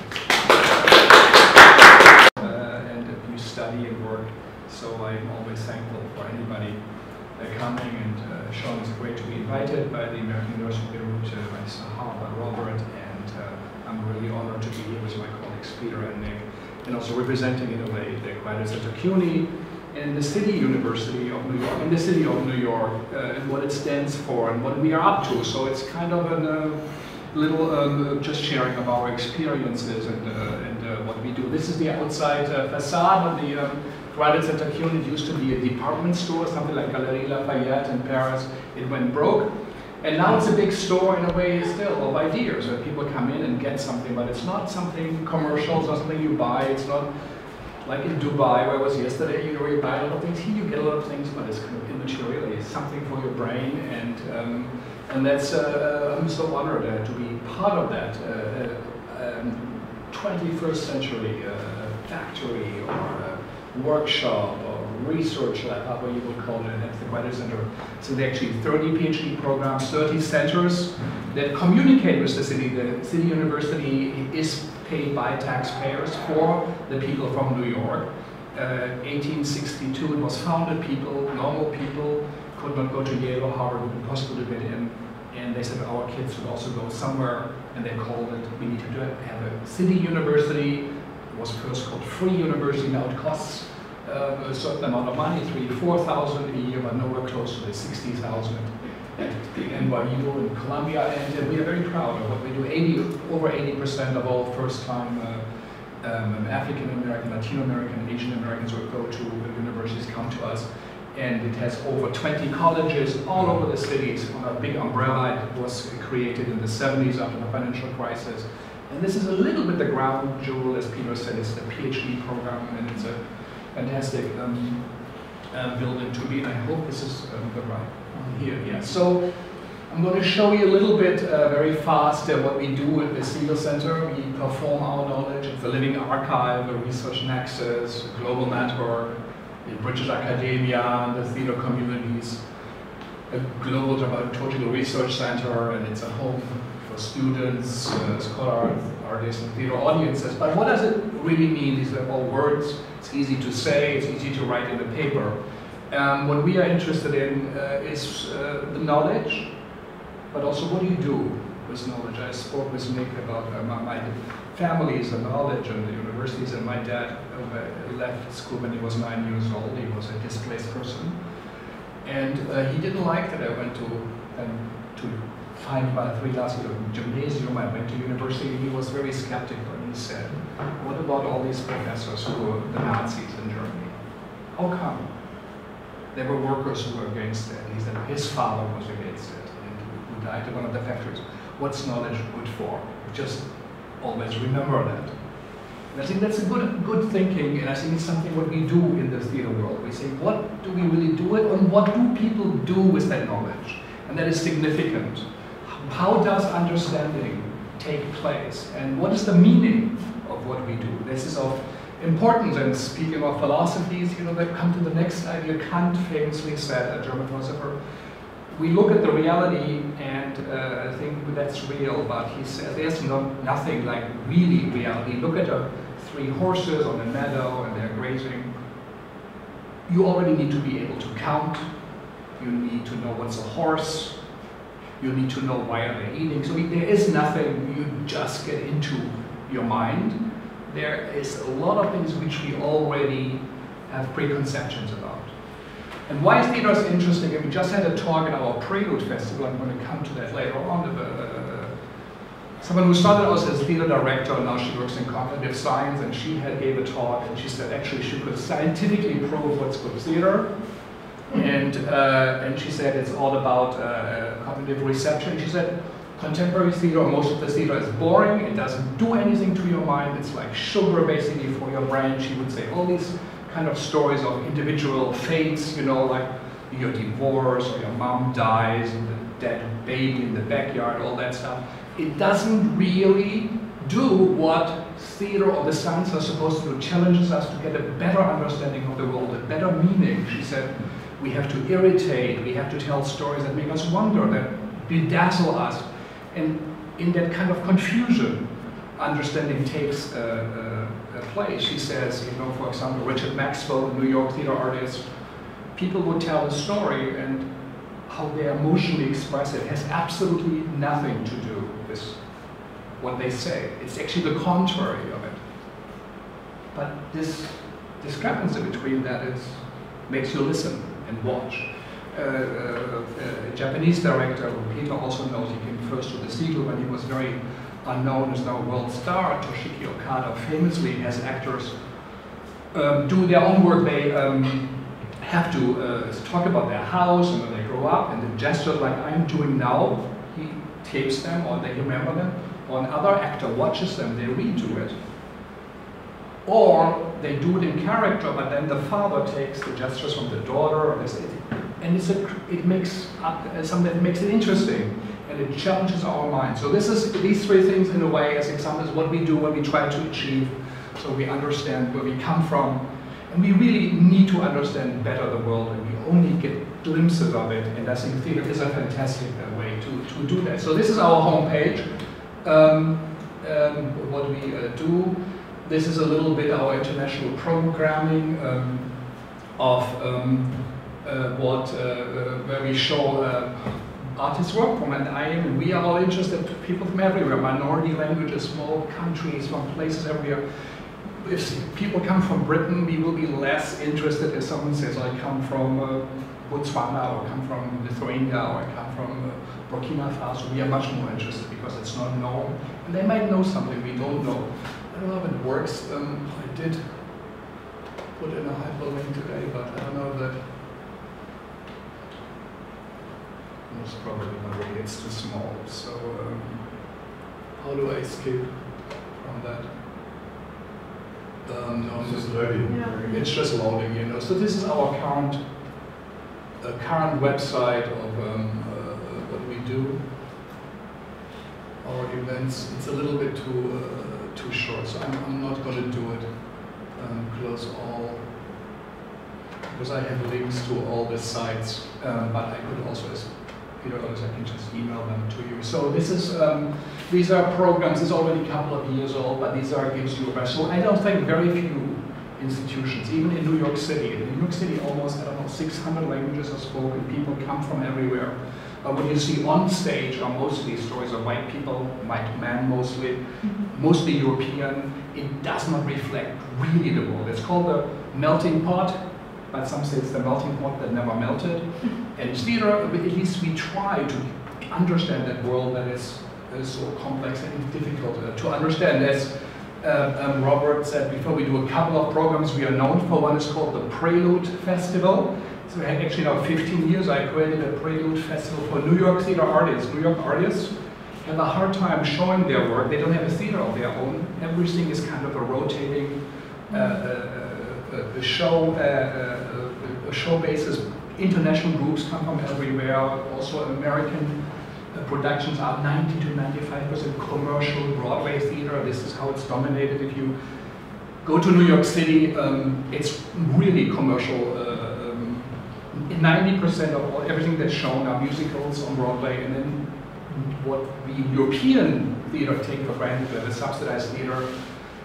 Uh, and you study and work, so I'm always thankful for anybody coming and uh, showing. It's great to be invited by the American Beirut, by Sahar, by Robert, and I'm really honored to be here with my colleagues Peter and Nick and also representing in a way the Graduate Center CUNY and the City University of New York, and the City of New York, uh, and what it stands for and what we are up to. So it's kind of a uh, little um, just sharing of our experiences and, uh, and uh, what we do. This is the outside uh, facade of the um, Graduate Center CUNY. It used to be a department store, something like Galeries Lafayette in Paris. It went broke. And now it's a big store in a way still of ideas where people come in and get something, but it's not something commercial, it's not something you buy, it's not like in Dubai where I was yesterday, you know, you buy a lot of things, here you get a lot of things, but it's kind of immaterial, it's something for your brain, and um, and that's, uh, I'm so honored uh, to be part of that uh, um, 21st century uh, factory or workshop or research lab, however you would call it, at Center. So there are actually 30 PhD programs, 30 centers that communicate with the city. The city university is paid by taxpayers for the people from New York. Uh, 1862 it was founded, people, normal people, could not go to Yale or Harvard, it would possible to get in. And they said our kids should also go somewhere, and they called it, we need to have a city university. It was first called free university, now it costs uh, a certain amount of money, three, four thousand a year, but nowhere close to the sixty thousand at NYU and Columbia, and uh, we are very proud of what we do. 80, over 80% of all first-time uh, um, African American, Latino American, Asian Americans who go to universities come to us, and it has over 20 colleges all over the cities on a big umbrella. It was created in the 70s after the financial crisis. And this is a little bit the ground jewel, as Peter said, it's the PhD program, and it's a fantastic um, uh, building to be. I hope this is um, the right one here. Yeah. So I'm going to show you a little bit uh, very fast uh, what we do at the Segal Center. We perform our knowledge. It's a living archive, a research nexus, global network, the British academia, the theater communities, a global dramaturgical research center, and it's a home for students, uh, scholars, artists, and theater audiences. But what does it really mean? These are all words. It's easy to say, it's easy to write in the paper. Um, what we are interested in uh, is uh, the knowledge, but also what do you do with knowledge? I spoke with Nick about uh, my, my family is a knowledge and the universities, and my dad uh, left school when he was nine years old. He was a displaced person. And uh, he didn't like that I went to, um, to find my three year of gymnasium. I went to university. He was very skeptical said, what about all these professors who were the Nazis in Germany? How come? There were workers who were against it. He said his father was against it and who died in one of the factories. What's knowledge good for? Just always remember that. And I think that's a good, good thinking, and I think it's something what we do in the theater world. We say, what do we really do it, and what do people do with that knowledge? And that is significant. How does understanding take place, and what is the meaning of what we do? This is of importance, and speaking of philosophies, you know, that come to the next idea. Kant famously said, a German philosopher, we look at the reality and uh, I think that's real, but he says there's no, nothing like really reality. Look at the three horses on the meadow and they're grazing. You already need to be able to count. You need to know what's a horse. You need to know why are they eating. So there is nothing you just get into your mind. There is a lot of things which we already have preconceptions about. And why is theater interesting? And we just had a talk at our Prelude Festival. I'm going to come to that later on. Uh, someone who started out as theater director, and now she works in cognitive science, and she had gave a talk, and she said actually she could scientifically prove what's good theater. And, uh, and she said it's all about uh, cognitive reception. She said contemporary theater, most of the theater is boring. It doesn't do anything to your mind. It's like sugar basically for your brain. She would say all these kind of stories of individual fates, you know, like your divorce or your mom dies and the dead baby in the backyard, all that stuff. It doesn't really do what theater or the science are supposed to do. It challenges us to get a better understanding of the world, a better meaning. She said, we have to irritate, we have to tell stories that make us wonder, that bedazzle us. And in that kind of confusion, understanding takes uh, play. She says, you know, for example, Richard Maxwell, the New York theater artist, people would tell a story and how they emotionally express it has absolutely nothing to do with what they say. It's actually the contrary of it. But this discrepancy between that is makes you listen and watch. Uh, uh, a Japanese director, Peter also knows, he came first to the Segal when he was very unknown as now world star, Toshiki Okada, famously has actors um, do their own work. They um, have to uh, talk about their house and when they grow up, and the gestures like I'm doing now, he tapes them or they remember them, or another actor watches them, they redo it. Or they do it in character, but then the father takes the gestures from the daughter, and it's a, it makes uh, something that makes it interesting and it challenges our mind. So this is these three things in a way as examples what we do, what we try to achieve, so we understand where we come from. And we really need to understand better the world and we only get glimpses of it. And I think theater is a fantastic uh, way to, to do that. So this is our homepage, um, um, what we uh, do. This is a little bit our international programming um, of um, uh, what, uh, uh, where we show uh, artists work from, and I am, we are all interested, people from everywhere, minority languages, small countries, from places everywhere. If people come from Britain, we will be less interested if someone says, I come from uh, Botswana, or come from Lithuania, or I come from Burkina Faso. We are much more interested because it's not known. And they might know something we don't know. I don't know if it works. Um, I did put in a hyperlink today, but I don't know that most probably not really, it's too small. So um, how do I escape from that? Um, no, it's just loading. Yeah. It's just loading, you know. So this is our current uh, current website of um, uh, what we do. Our events. It's a little bit too uh, too short, so I'm, I'm not going to do it. Um, close all because I have links to all the sites, um, but I could also as Peter I can just email them to you. So this is, um, these are programs, it's already a couple of years old, but these are, gives you a So I don't think very few institutions, even in New York City. In New York City, almost, I don't know, 600 languages are spoken. People come from everywhere. But what you see on stage are mostly stories of white people, white men mostly, mm-hmm. mostly European. It does not reflect really the world. It's called the melting pot but some say it's the melting pot that never melted. and theater, at least we try to understand that world that is, is so complex and difficult uh, to understand. As uh, um, Robert said before, we do a couple of programs we are known for. One is called the Prelude Festival. Actually now 15 years, I created a Prelude Festival for New York theater artists, New York artists. have a hard time showing their work. They don't have a theater of their own. Everything is kind of a rotating uh, uh, uh, a show, uh, uh, a show basis. International groups come from everywhere. Also, American uh, productions are 90 to 95 percent commercial Broadway theater. This is how it's dominated. If you go to New York City, um, it's really commercial. Uh, um, 90% of all, everything that's shown are musicals on Broadway, and then what the European theater take for granted, the subsidized theater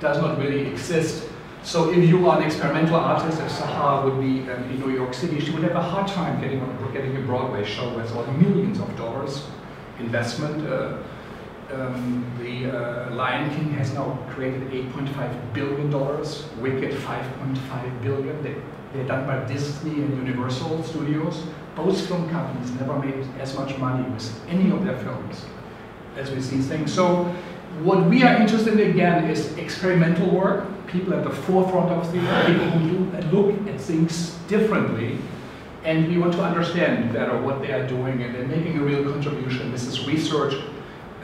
does not really exist. So if you are an experimental artist, as Sahar would be um, in New York City, she would have a hard time getting, on, getting a Broadway show with all the millions of dollars investment. Uh, um, the uh, Lion King has now created 8.5 billion dollars. Wicked 5.5 billion. They, they're done by Disney and Universal Studios. Both film companies never made as much money with any of their films as with these things. So what we are interested in again is experimental work. People at the forefront of theater, people who look at things differently and we want to understand better what they are doing and they're making a real contribution. This is research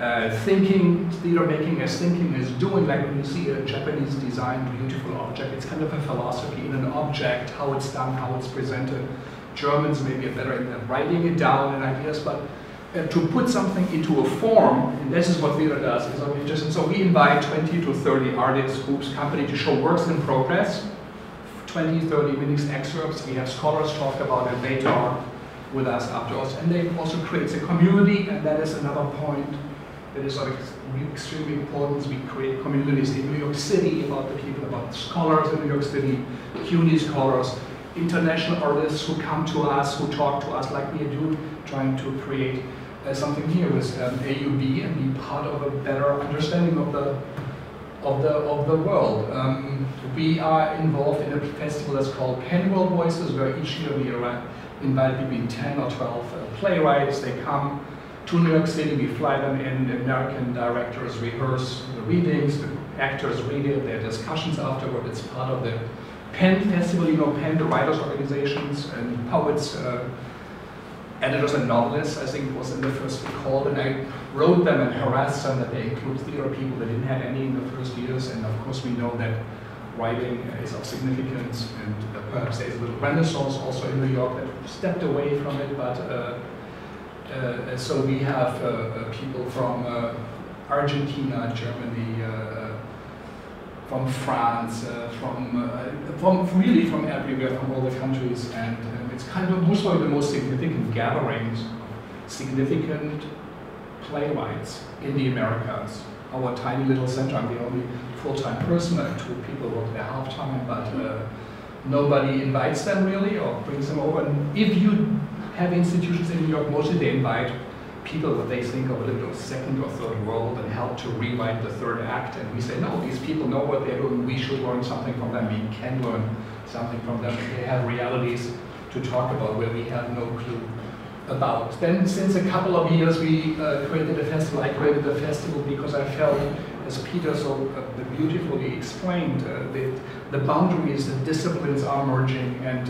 uh, thinking, theater making as thinking is doing, like when you see a Japanese designed beautiful object, it's kind of a philosophy in an object, how it's done, how it's presented. Germans maybe are better at writing it down and ideas, but uh, to put something into a form, and this is what theater does, is interest. So we invite 20 to 30 artists, groups, company to show works in progress, 20, 30 minutes excerpts. We have scholars talk about it, they talk with us afterwards, and they also creates a community, and that is another point that is extremely important. We create communities in New York City about the people, about scholars in New York City, CUNY scholars, international artists who come to us, who talk to us like we do, trying to create uh, something here with um, AUB and be part of a better understanding of the of the of the world. Um, we are involved in a festival that's called PEN World Voices, where each year we invite between 10 or 12 uh, playwrights. They come to New York City, we fly them in, the American directors rehearse the readings, the actors read it, there are discussions afterward, it's part of the PEN Festival, you know, PEN, the writers' organizations and poets, uh, editors and novelists, I think was in the first call, and I wrote them and harassed them that they include theater people that didn't have any in the first years, and of course we know that writing is of significance, and perhaps there's a little renaissance also in New York that stepped away from it, but uh, Uh, so we have uh, uh, people from uh, Argentina, Germany, uh, from France, from, from really from everywhere, from all the countries, and um, it's kind of most of the most significant gatherings, significant playwrights in the Americas. Our tiny little center, I'm the only full-time person, and two people work there half-time, but uh, nobody invites them really or brings them over. And if you have institutions in New York, mostly they invite people that they think of a little second or third world and help to rewrite the third act. And we say, no, these people know what they're doing. We should learn something from them. We can learn something from them. They have realities to talk about where we have no clue about. Then since a couple of years we uh, created a festival. I created a festival because I felt, as Peter so uh, beautifully explained, uh, that the boundaries, the disciplines are merging and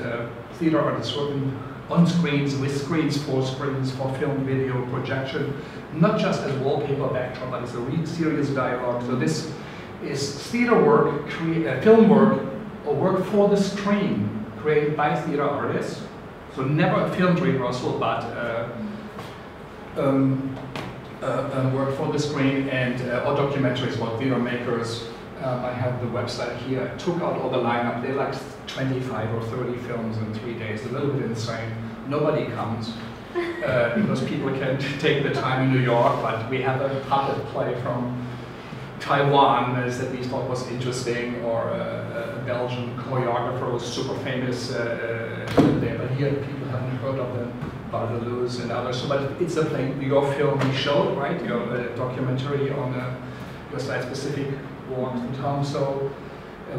theater artists working on screens, with screens, for screens, for film, video, projection, not just as wallpaper backdrop, but as a real serious dialogue. So this is theater work, uh, film work, or work for the screen, created by theater artists. So never a film rehearsal, but uh, um, uh, uh, work for the screen and uh, or documentaries about theater makers. Um, I have the website here. I took out all the lineup. They're like 25 or 30 films in three days, a little bit insane. Nobody comes uh, because people can't take the time in New York, but we have a puppet play from Taiwan that we thought was interesting, or a, a Belgian choreographer was super famous uh, uh, there, but here people haven't heard of them, Bardeluz and others. So, but it's a play, your film we showed, right? Your uh, documentary on uh, your site-specific one from Tom. So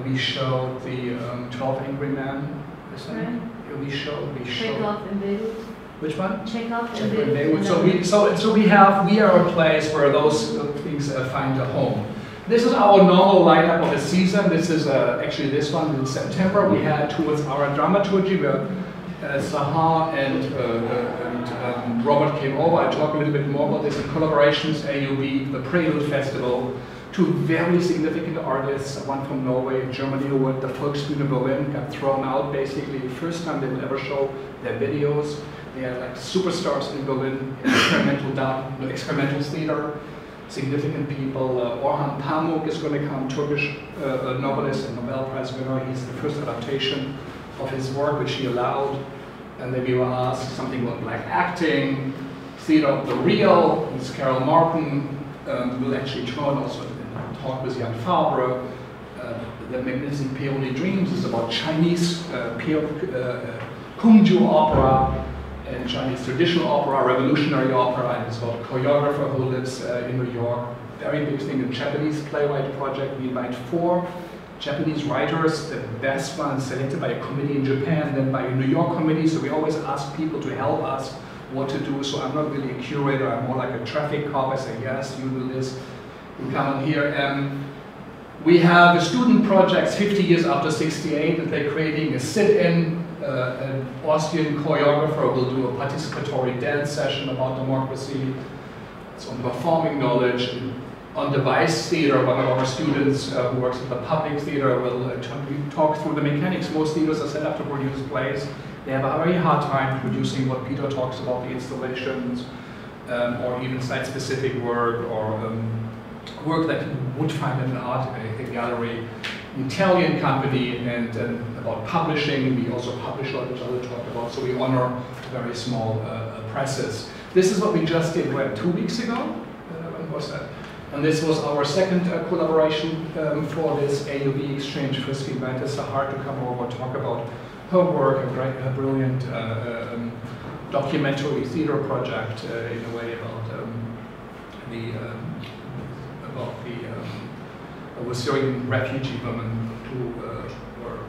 we showed the um, 12 Angry Men. Right. We showed, we showed. Chekhov and Beirut. Which one? Chekhov and Beirut. Beirut. So we, so, so we have, we are a place where those uh, things uh, find a home. This is our normal lineup of the season. This is uh, actually this one in September. We had towards our dramaturgy. We're uh, Sahar and, uh, uh, and um, Robert came over. I talked a little bit more about this in collaborations, AUB, the Prelude Festival, two very significant artists, one from Norway, and Germany, who were at the Volksbühne Berlin, got thrown out basically, the first time they will ever show their videos. They are like superstars in Berlin, experimental, da- experimental theater, significant people. Uh, Orhan Pamuk is going to come, Turkish uh, novelist and Nobel Prize winner. He's the first adaptation of his work, which he allowed. And then we were asked something about black acting, theater of the real. It's Carol Martin um, will actually join also talk with Jan Fabre. Uh, the Magnificent Peony Dreams is about Chinese uh, Peo- uh, Kunqu opera and Chinese traditional opera, revolutionary opera, and it's about a choreographer who lives uh, in New York. Very big thing, a Japanese playwright project. We invite four Japanese writers, the best ones selected by a committee in Japan, then by a New York committee. So we always ask people to help us what to do. So I'm not really a curator, I'm more like a traffic cop. I say, yes, you do this, you come on here. Um, we have a student projects 50 years after 68 that they're creating a sit-in. Uh, an Austrian choreographer will do a participatory dance session about democracy. It's on performing knowledge. On device theater, one of our students uh, who works at the public theater will uh, talk through the mechanics. Most theaters are set up to produce plays. They have a very hard time producing what Peter talks about, the installations, um, or even site-specific work, or um, work that you would find in an art a gallery. Italian company, and um, about publishing, we also publish a lot, which I talk about. So we honor very small uh, uh, presses. This is what we just did, what, two weeks ago? Uh, when was that? And this was our second uh, collaboration um, for this AUB exchange. First, we invited Sahar to come over and talk about her work, a, great, a brilliant uh, um, documentary theater project uh, in a way about um, the about the Syrian refugee women who uh, were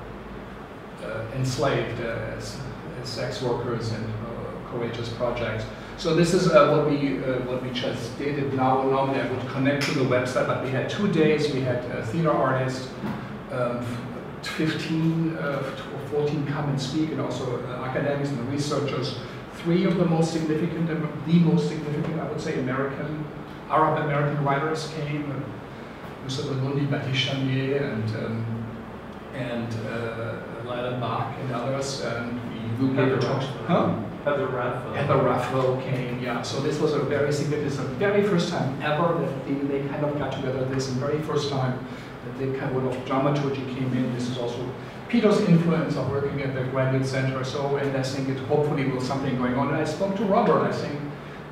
uh, enslaved uh, as, as sex workers and uh, courageous projects. So this is uh, what we uh, what we just did. And now normally I would connect to the website, but we had two days. We had a theater artists, um, 15 uh, or 14 come and speak, and also uh, academics and researchers. Three of the most significant, the most significant, I would say, American, Arab American writers came. Uh, Mr. Balundi Batishamier and um, and uh, Lila Bach and others. And we a talk. Huh? Heather Rathwell. Heather Rathwell came, yeah. So this was a very significant, the very first time ever that they, they kind of got together. This is the very first time that they kind of dramaturgy came in. This is also Peter's influence of working at the Graduate Center. So, and I think it hopefully will something going on. And I spoke to Robert. I think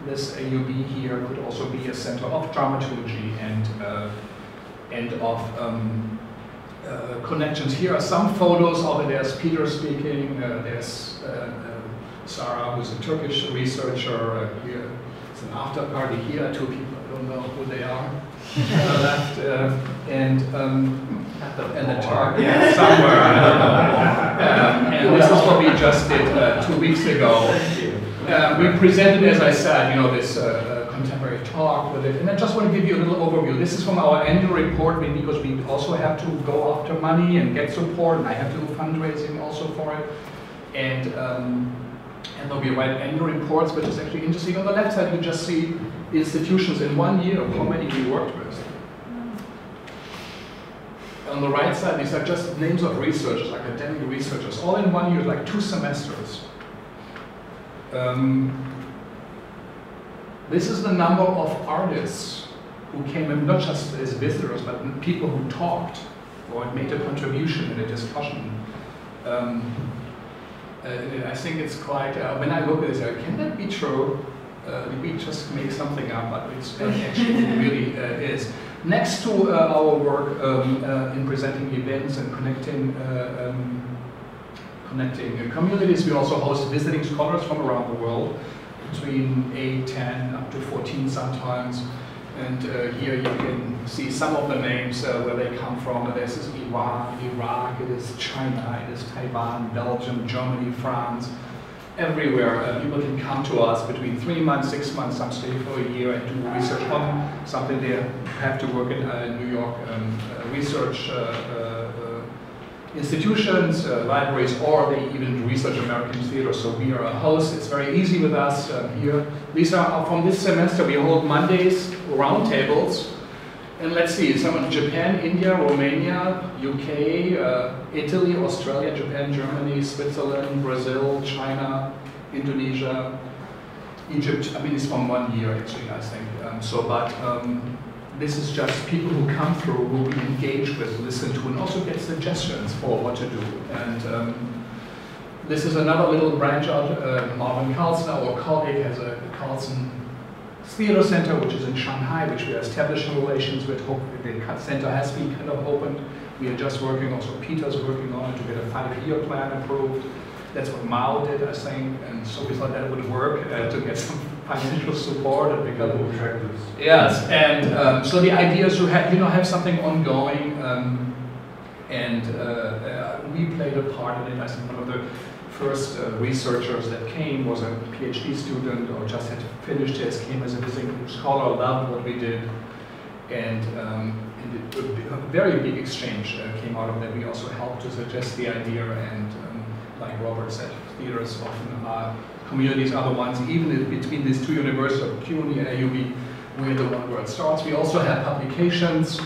this AUB here could also be a center of dramaturgy and uh, and of um, uh, connections. Here are some photos of it. There's Peter speaking. Uh, there's uh, Sarah, who's a Turkish researcher. Uh, here, it's an after party here. Two people, I don't know who they are, uh, left. Uh, and um, and the talk yeah, somewhere, I don't know. Um, and this is what we just did uh, two weeks ago. Uh, we presented, as I said, you know, this uh, contemporary talk with it. And I just want to give you a little overview. This is from our annual report because we also have to go after money and get support, and I have to do fundraising also for it. And um, and be write annual reports, which is actually interesting. On the left side, you just see institutions in one year of how many we worked with. On the right side, these are just names of researchers, academic researchers, all in one year, like two semesters. Um, this is the number of artists who came in, not just as visitors, but people who talked or made a contribution in a discussion. Um, uh, I think it's quite, uh, when I look at this, uh, can that be true? Uh, we just make something up, but it's, it actually really uh, is. Next to uh, our work um, in presenting events and connecting um, connecting communities, we also host visiting scholars from around the world, between 8, 10, up to 14 sometimes. And uh, here you can see some of the names uh, where they come from. This is Iran, Iraq, it is China, it is Taiwan, Belgium, Germany, France. Everywhere uh, people can come to us between three months, six months, some stay for a year and do research on something they have to work in uh, New York um, uh, research uh, institutions, uh, libraries, or they even research American theater. So we are a host. It's very easy with us uh, here. These are from this semester. We hold Mondays roundtables. And let's see, some in Japan, India, Romania, UK, uh, Italy, Australia, Japan, Germany, Switzerland, Brazil, China, Indonesia, Egypt. I mean, it's from one year actually, I think. Um, so, but um, this is just people who come through, who we engage with, listen to, and also get suggestions for what to do. And um, this is another little branch out. Uh, Marvin Carlson, our colleague, has a Carlson Theater Center, which is in Shanghai, which we are establishing relations with. The center has been kind of opened. We are just working, also Peter's working on it to get a five-year plan approved. That's what Mao did, I think, and so we thought that would work uh, to get some financial support and become more attractive. Yes, and um, so the idea is to have, you know, have something ongoing, um, and uh, uh, we played a part in it. I think one of the first uh, researchers that came was a PhD student or just had finished his, came as a visiting scholar, loved what we did, and, um, and a very big exchange uh, came out of that. We also helped to suggest the idea, and um, like Robert said, theaters often are communities are the ones, even between these two universities, CUNY and AUB, we're the one where it starts. We also have publications.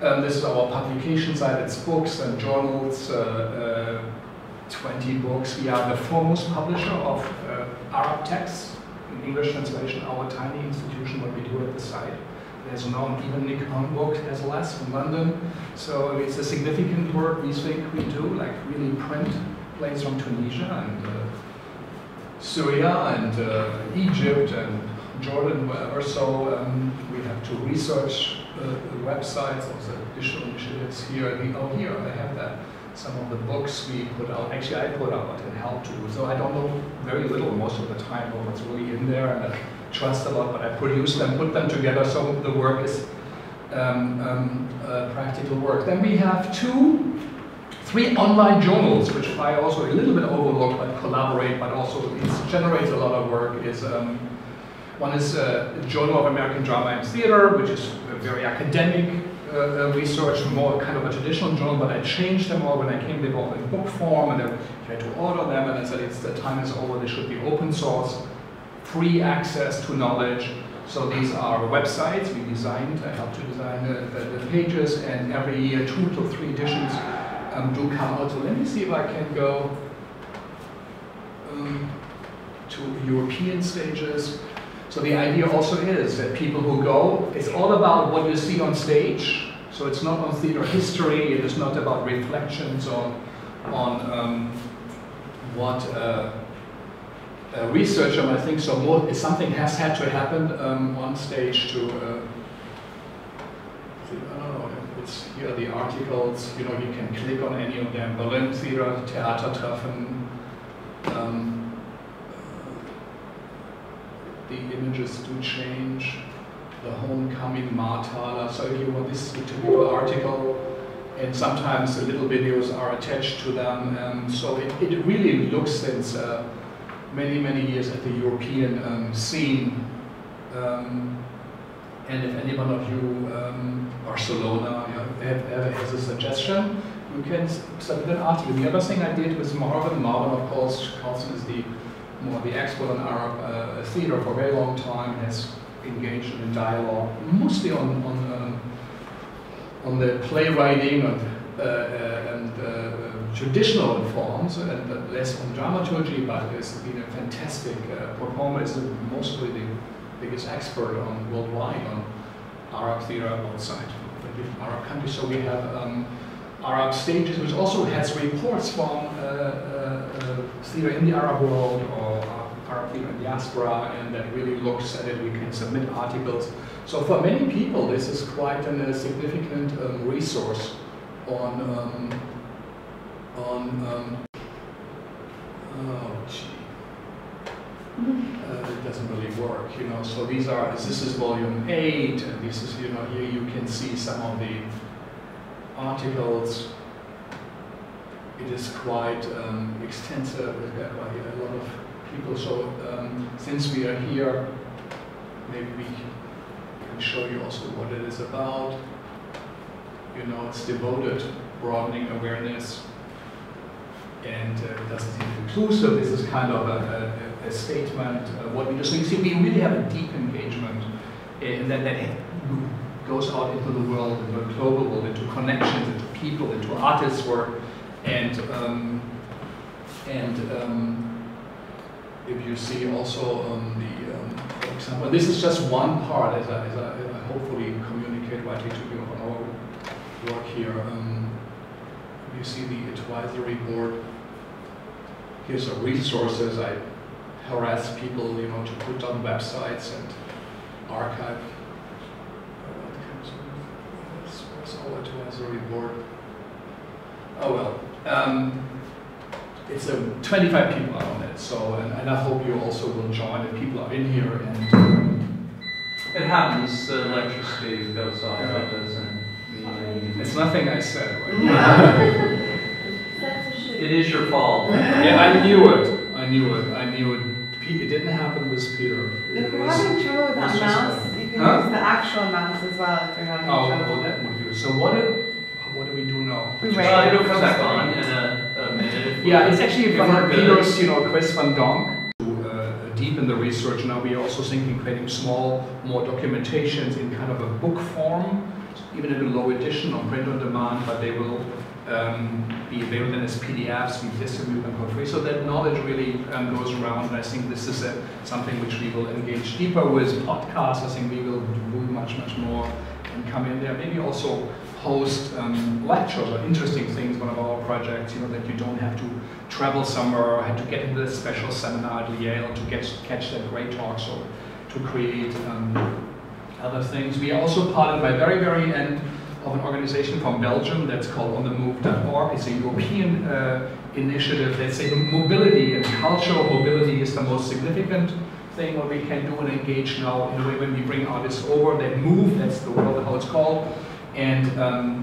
Um, this is our publication site. It's books and journals, uh, uh, 20 books. We are the foremost publisher of uh, Arab texts in English translation, our tiny institution, what we do at the site. There's no even Nick book has less from London. So it's a significant work we think we do, like really print plays from Tunisia and uh, Syria and uh, Egypt and Jordan, wherever. So um, we have to research uh, the websites, also additional initiatives here. The, oh, here I have that. Some of the books we put out, actually I put out and helped to. So I don't know very little most of the time of what's really in there, and I trust a lot, but I produce them, put them together, so the work is um, um, uh, practical work. Then we have two three online journals, which I also a little bit overlook, but collaborate, but also it generates a lot of work, is um, one is uh, Journal of American Drama and Theater, which is very academic uh, uh, research, more kind of a traditional journal, but I changed them all when I came, they were all in book form, and I had to order them, and I said, it's, the time is over, they should be open source, free access to knowledge, so these are websites we designed, I helped to design the, the, the pages, and every year two to three editions um, do come out. So let me see if I can go um, to European stages. So the idea also is that people who go, it's all about what you see on stage. So it's not on theater history, it is not about reflections on, on um, what uh, a researcher might think. So more, something has had to happen um, on stage to uh, it's here are the articles, you know, you can click on any of them. Berlin Theater, Theatertreffen. Um, the images do change. The Homecoming, Marthaler. So if you want, this is typical article. And sometimes the little videos are attached to them. Um, so it, it really looks since uh, many, many years at the European um, scene. Um, and if any one of you, um, Barcelona, you has a suggestion, you can submit an article. The other thing I did with Marvin, Marvin of course, Carlson is the more the expert on Arab uh, theater for a very long time, has engaged in a dialogue, mostly on on, um, on the playwriting and, uh, uh, and uh, traditional forms, and less on dramaturgy, but has been a fantastic uh, performer. Is mostly the biggest expert on worldwide on Arab theater outside different Arab countries. So we have um, Arab stages, which also has reports from uh, uh, uh theater in the Arab world or Arab theater in diaspora, and that really looks at it. We can submit articles. So for many people, this is quite a significant um, resource on um, on um, oh gee doesn't really work, you know. So these are, this is volume eight, and this is, you know, here you can see some of the articles. It is quite um, extensive, we've a lot of people. So um, since we are here, maybe we can show you also what it is about. You know, it's devoted broadening awareness, and uh, doesn't seem inclusive. This is kind of a, a, a statement. Uh, what we do. So you see, we really have a deep engagement, and then that goes out into the world, into the global world, into connections, into people, into artists' work, and um, and um, if you see also um, the, um, for example, this is just one part, as I, as I, hopefully communicate rightly to you of our work here. You see the advisory board. Here's some resources. I harass people, you know, to put on websites and archive. What's our advisory board? Oh well. Um, it's a 25 people are on it, so and, and, I hope you also will join. If people are in here and it happens, the electricity goes off. Yeah. It doesn't. It's nothing I said, it is your fault. Yeah, I knew it. I knew it. I knew it. It didn't happen with Peter. If you're having trouble with that mouse, you can huh? use the actual mouse as well if you're having oh, trouble. Oh, well, that would be. So what did what do we do now? We wait. Uh, it'll come back on in a, a minute. Yeah, it's actually from Peter's, you know, Kris Verdonck to uh, deepen the research. Now we are also thinking creating small, more documentations in kind of a book form, even in a low edition or print on demand, but they will um, be available as PDFs, we distribute them for free, so that knowledge really um, goes around. And I think this is a, something which we will engage deeper with. Podcasts, I think we will do much, much more and come in there. Maybe also host um, lectures or interesting things, one of our projects, you know, that you don't have to travel somewhere or have to get into a special seminar at Yale to get catch that great talk, so to create um, other things. We are also part of, by very, very end of an organization from Belgium that's called onthemove.org. It's a European uh, initiative that say mobility and cultural mobility is the most significant thing what we can do and engage now in a way when we bring artists over, they move, that's the world how it's called, and um,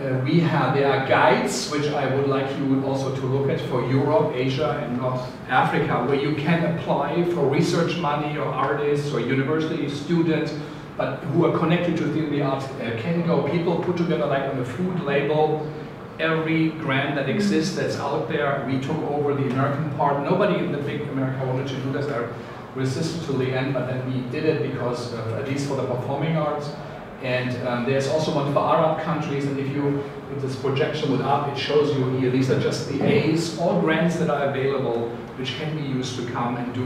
uh, we have, there are guides, which I would like you also to look at for Europe, Asia, and North Africa, where you can apply for research money or artists or university students, but who are connected to the arts uh, can go. People put together like on a food label, every grant that exists that's out there. We took over the American part. Nobody in the big America wanted to do this. I resisted to the end, but then we did it because, of, at least for the performing arts, and um, there's also one for Arab countries, and if you, if this projection would up, it shows you here, these are just the A's, all grants that are available, which can be used to come and do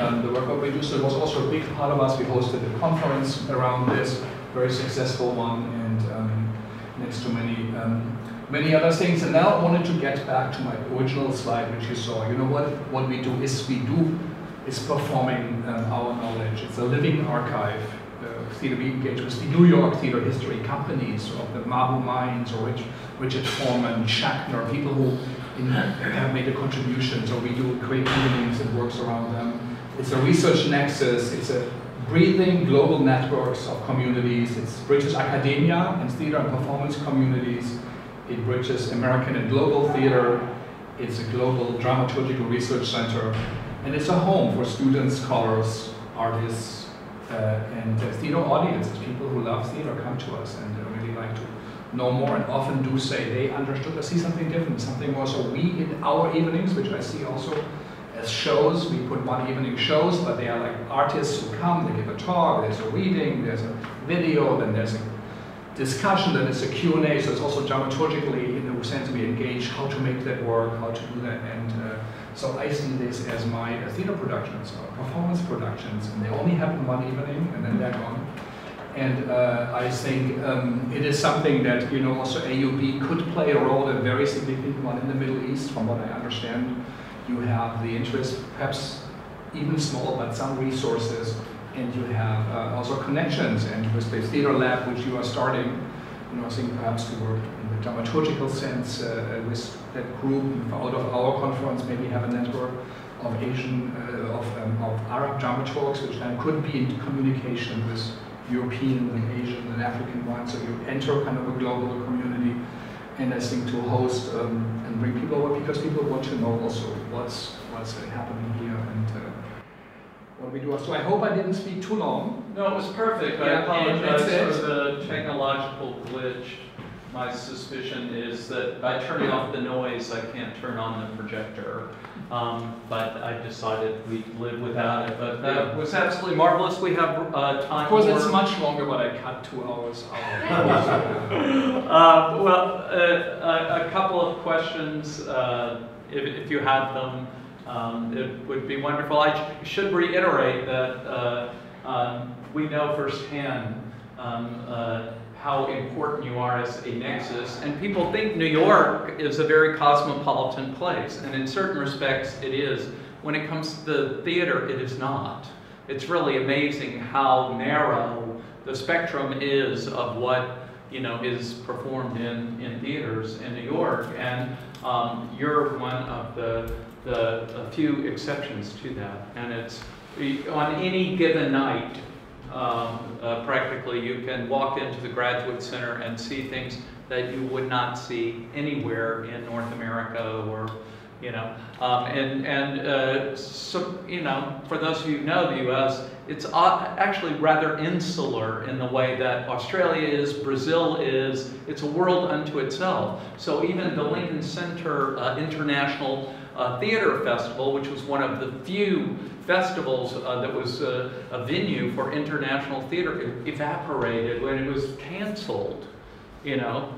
um, the work that we do. So it was also a big part of us. We hosted a conference around this, very successful one, and um, next to many, um, many other things. And now I wanted to get back to my original slide, which you saw. You know what, what we do is we do, is performing um, our knowledge. It's a living archive theater we engage with the New York theater history companies of the Mabou Mines or Rich, Richard Foreman, Schechner, people who in, have made a contribution. So we do create evenings and works around them. It's a research nexus. It's a breathing global networks of communities. It's British academia and theater and performance communities. It bridges American and global theater. It's a global dramaturgical research center. And it's a home for students, scholars, artists, and uh, theater audiences, people who love theater, come to us and really like to know more and often do say they understood or see something different, something more. So we, in our evenings, which I see also as shows, we put one evening shows, but they are like artists who come, they give a talk, there's a reading, there's a video, then there's a discussion, then there's a Q&A, so it's also dramaturgically, in the sense we engage how to make that work, how to do that, and uh, so I see this as my theater productions or performance productions, and they only happen one evening and then they're gone. And uh, I think um, it is something that, you know, also AUB could play a role, a very significant one in the Middle East, from what I understand. You have the interest, perhaps even small, but some resources, and you have uh, also connections, and with the theater lab, which you are starting, you know, I think perhaps to work in the dramaturgical sense uh, with that group out of our conference maybe have a network of Asian, uh, of, um, of Arab dramaturgs, which then could be in communication with European and Asian and African ones. So you enter kind of a global community. And I think to host um, and bring people over because people want to know also what's what's happening here uh, what we do. So I hope I didn't speak too long. No, it was perfect. Yeah, I apologize for the technological glitch. my suspicion is that by turning off the noise, I can't turn on the projector. Um, but I decided we'd live without it. But that was absolutely marvelous. We have uh, time Of course, it's much longer, but I cut two hours out. Uh, Well, uh, a a couple of questions, uh, if if you have them, um, it would be wonderful. I should reiterate that uh, um, we know firsthand um, uh, how important you are as a nexus, and people think New York is a very cosmopolitan place, and in certain respects it is. When it comes to the theater, it is not. It's really amazing how narrow the spectrum is of what you know is performed in, in theaters in New York, and um, you're one of the the a few exceptions to that. And it's on any given night, um, uh, practically you can walk into the Graduate Center and see things that you would not see anywhere in North America or you know, um, and and uh, so you know, for those of you who know the U.S., it's uh, actually rather insular in the way that Australia is, Brazil is. It's a world unto itself. So even the Lincoln Center uh, International uh, Theater Festival, which was one of the few festivals uh, that was uh, a venue for international theater, e- evaporated when it was canceled. You know,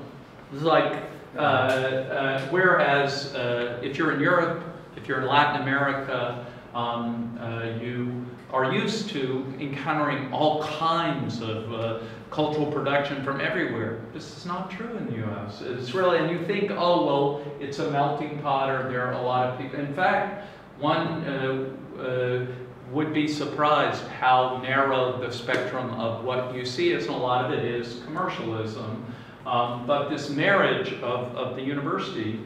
it like uh, uh, whereas uh, if you're in Europe, if you're in Latin America, um, you are used to encountering all kinds of uh, cultural production from everywhere. This is not true in the U.S. It's really, and you think, oh well, it's a melting pot, or there are a lot of people. In fact, one uh, uh, would be surprised how narrow the spectrum of what you see is, and a lot of it is commercialism. Um, but this marriage of, of the university,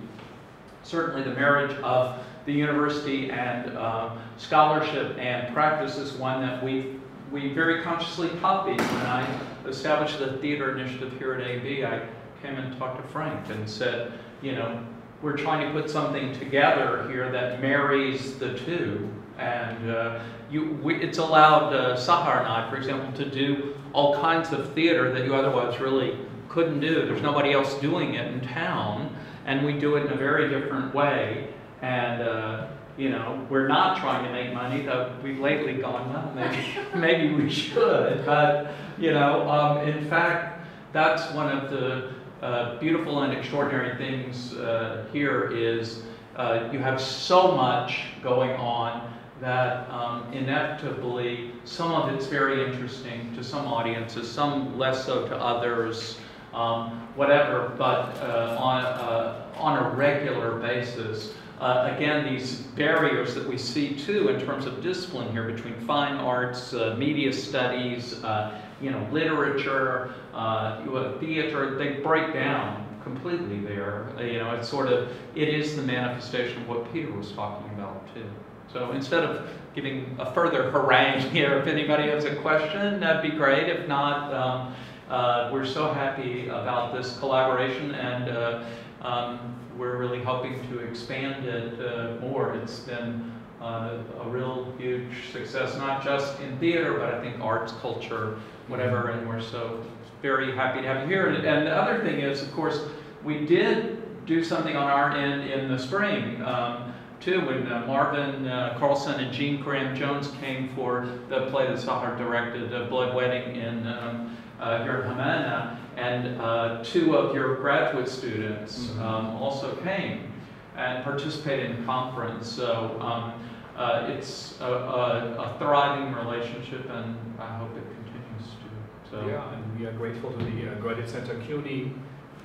certainly the marriage of the university and uh, scholarship and practice is one that we we very consciously copied. When I established the theater initiative here at AB, I came and talked to Frank and said, you know, we're trying to put something together here that marries the two. And uh, you, we, it's allowed uh, Sahar and I, for example, to do all kinds of theater that you otherwise really couldn't do. There's nobody else doing it in town, and we do it in a very different way. And uh, you know, we're not trying to make money, though we've lately gone, well, maybe, maybe we should. But you know, um, in fact, that's one of the uh, beautiful and extraordinary things uh, here is uh, you have so much going on that um, inevitably some of it's very interesting to some audiences, some less so to others, um, whatever, but uh, on, uh, on a regular basis. Uh, again, these barriers that we see too in terms of discipline here between fine arts, uh, media studies, uh, you know, literature, uh, theater, they break down completely there. Uh, You know, it's sort of, it is the manifestation of what Peter was talking about too. So instead of giving a further harangue here, if anybody has a question, that'd be great. If not, um, uh, we're so happy about this collaboration and um, we're really hoping to expand it uh, more. It's been uh, a real huge success, not just in theater, but I think arts, culture, whatever, and we're so very happy to have you here. And, and the other thing is, of course, we did do something on our end in the spring. Um, too, when uh, Marvin uh, Carlson and Jean Graham Jones came for the play that Sahar directed, uh, Blood Wedding, in um, uh, here in Havana, and uh, two of your graduate students Mhm. um, also came and participated in the conference. So um, uh, it's a, a, a thriving relationship, and I hope it continues to. So. Yeah, and we are grateful to the uh, Graduate Center CUNY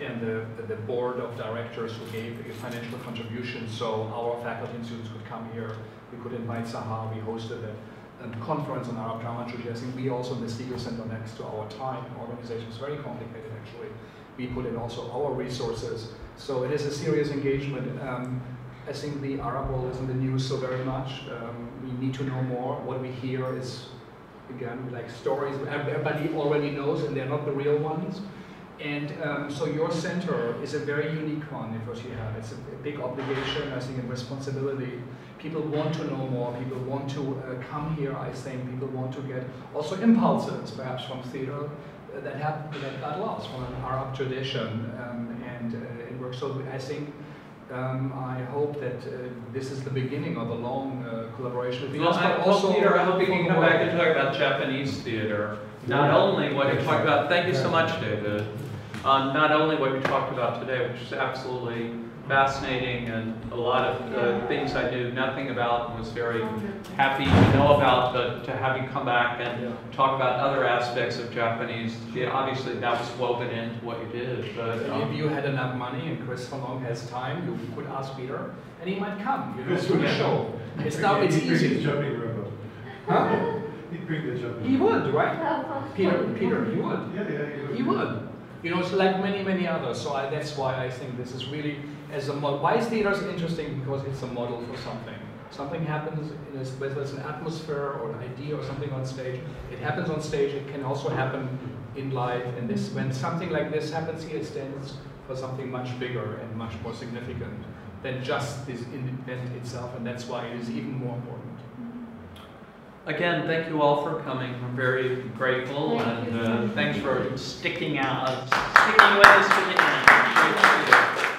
and the, the board of directors who gave a financial contribution so our faculty and students could come here. We could invite Sahar, we hosted a, a conference on Arab dramaturgy. I think we also in the Segal Center next to our time organization is very complicated actually. We put in also our resources. So it is a serious engagement. Um, I think the Arab world is in the news so very much. Um, we need to know more. What we hear is again, like stories everybody already knows and they're not the real ones. And um, so your center is a very unique one if what you have it's a, a big obligation, I think, and responsibility. People want to know more. People want to uh, come here. I think people want to get also impulses, perhaps from theater uh, that have that got lost from an Arab tradition. Um, and uh, it works. So I think um, I hope that uh, this is the beginning of a long uh, collaboration with Well, Venus, I, but also Peter, I hope you can come back and talk about Japanese theater. Not only what you talked about, thank you so much, David. Um, not only what you talked about today, which is absolutely fascinating and a lot of uh, things I knew nothing about and was very happy to know about, but to have you come back and talk about other aspects of Japanese, yeah, obviously that was woven into what you did, but. If um, you had enough money and Kris Verdonck has time, you could ask Peter, and he might come. You know, Chris to the would. show. It's now it's He'd bring his easy. jumping robot. Huh? He'd bring the jumping. He would, right? Peter, Peter, he would. Yeah, yeah, he would. He would. You know, it's like many, many others. So I, that's why I think this is really as a model. Why is theater interesting? Because it's a model for something. Something happens, in a, whether it's an atmosphere or an idea or something on stage. It happens on stage. It can also happen in life. And this, when something like this happens here, it stands for something much bigger and much more significant than just this event itself. And that's why it is even more important. Again, thank you all for coming. I'm very grateful Thank and uh, thanks for sticking out, sticking with us to the end.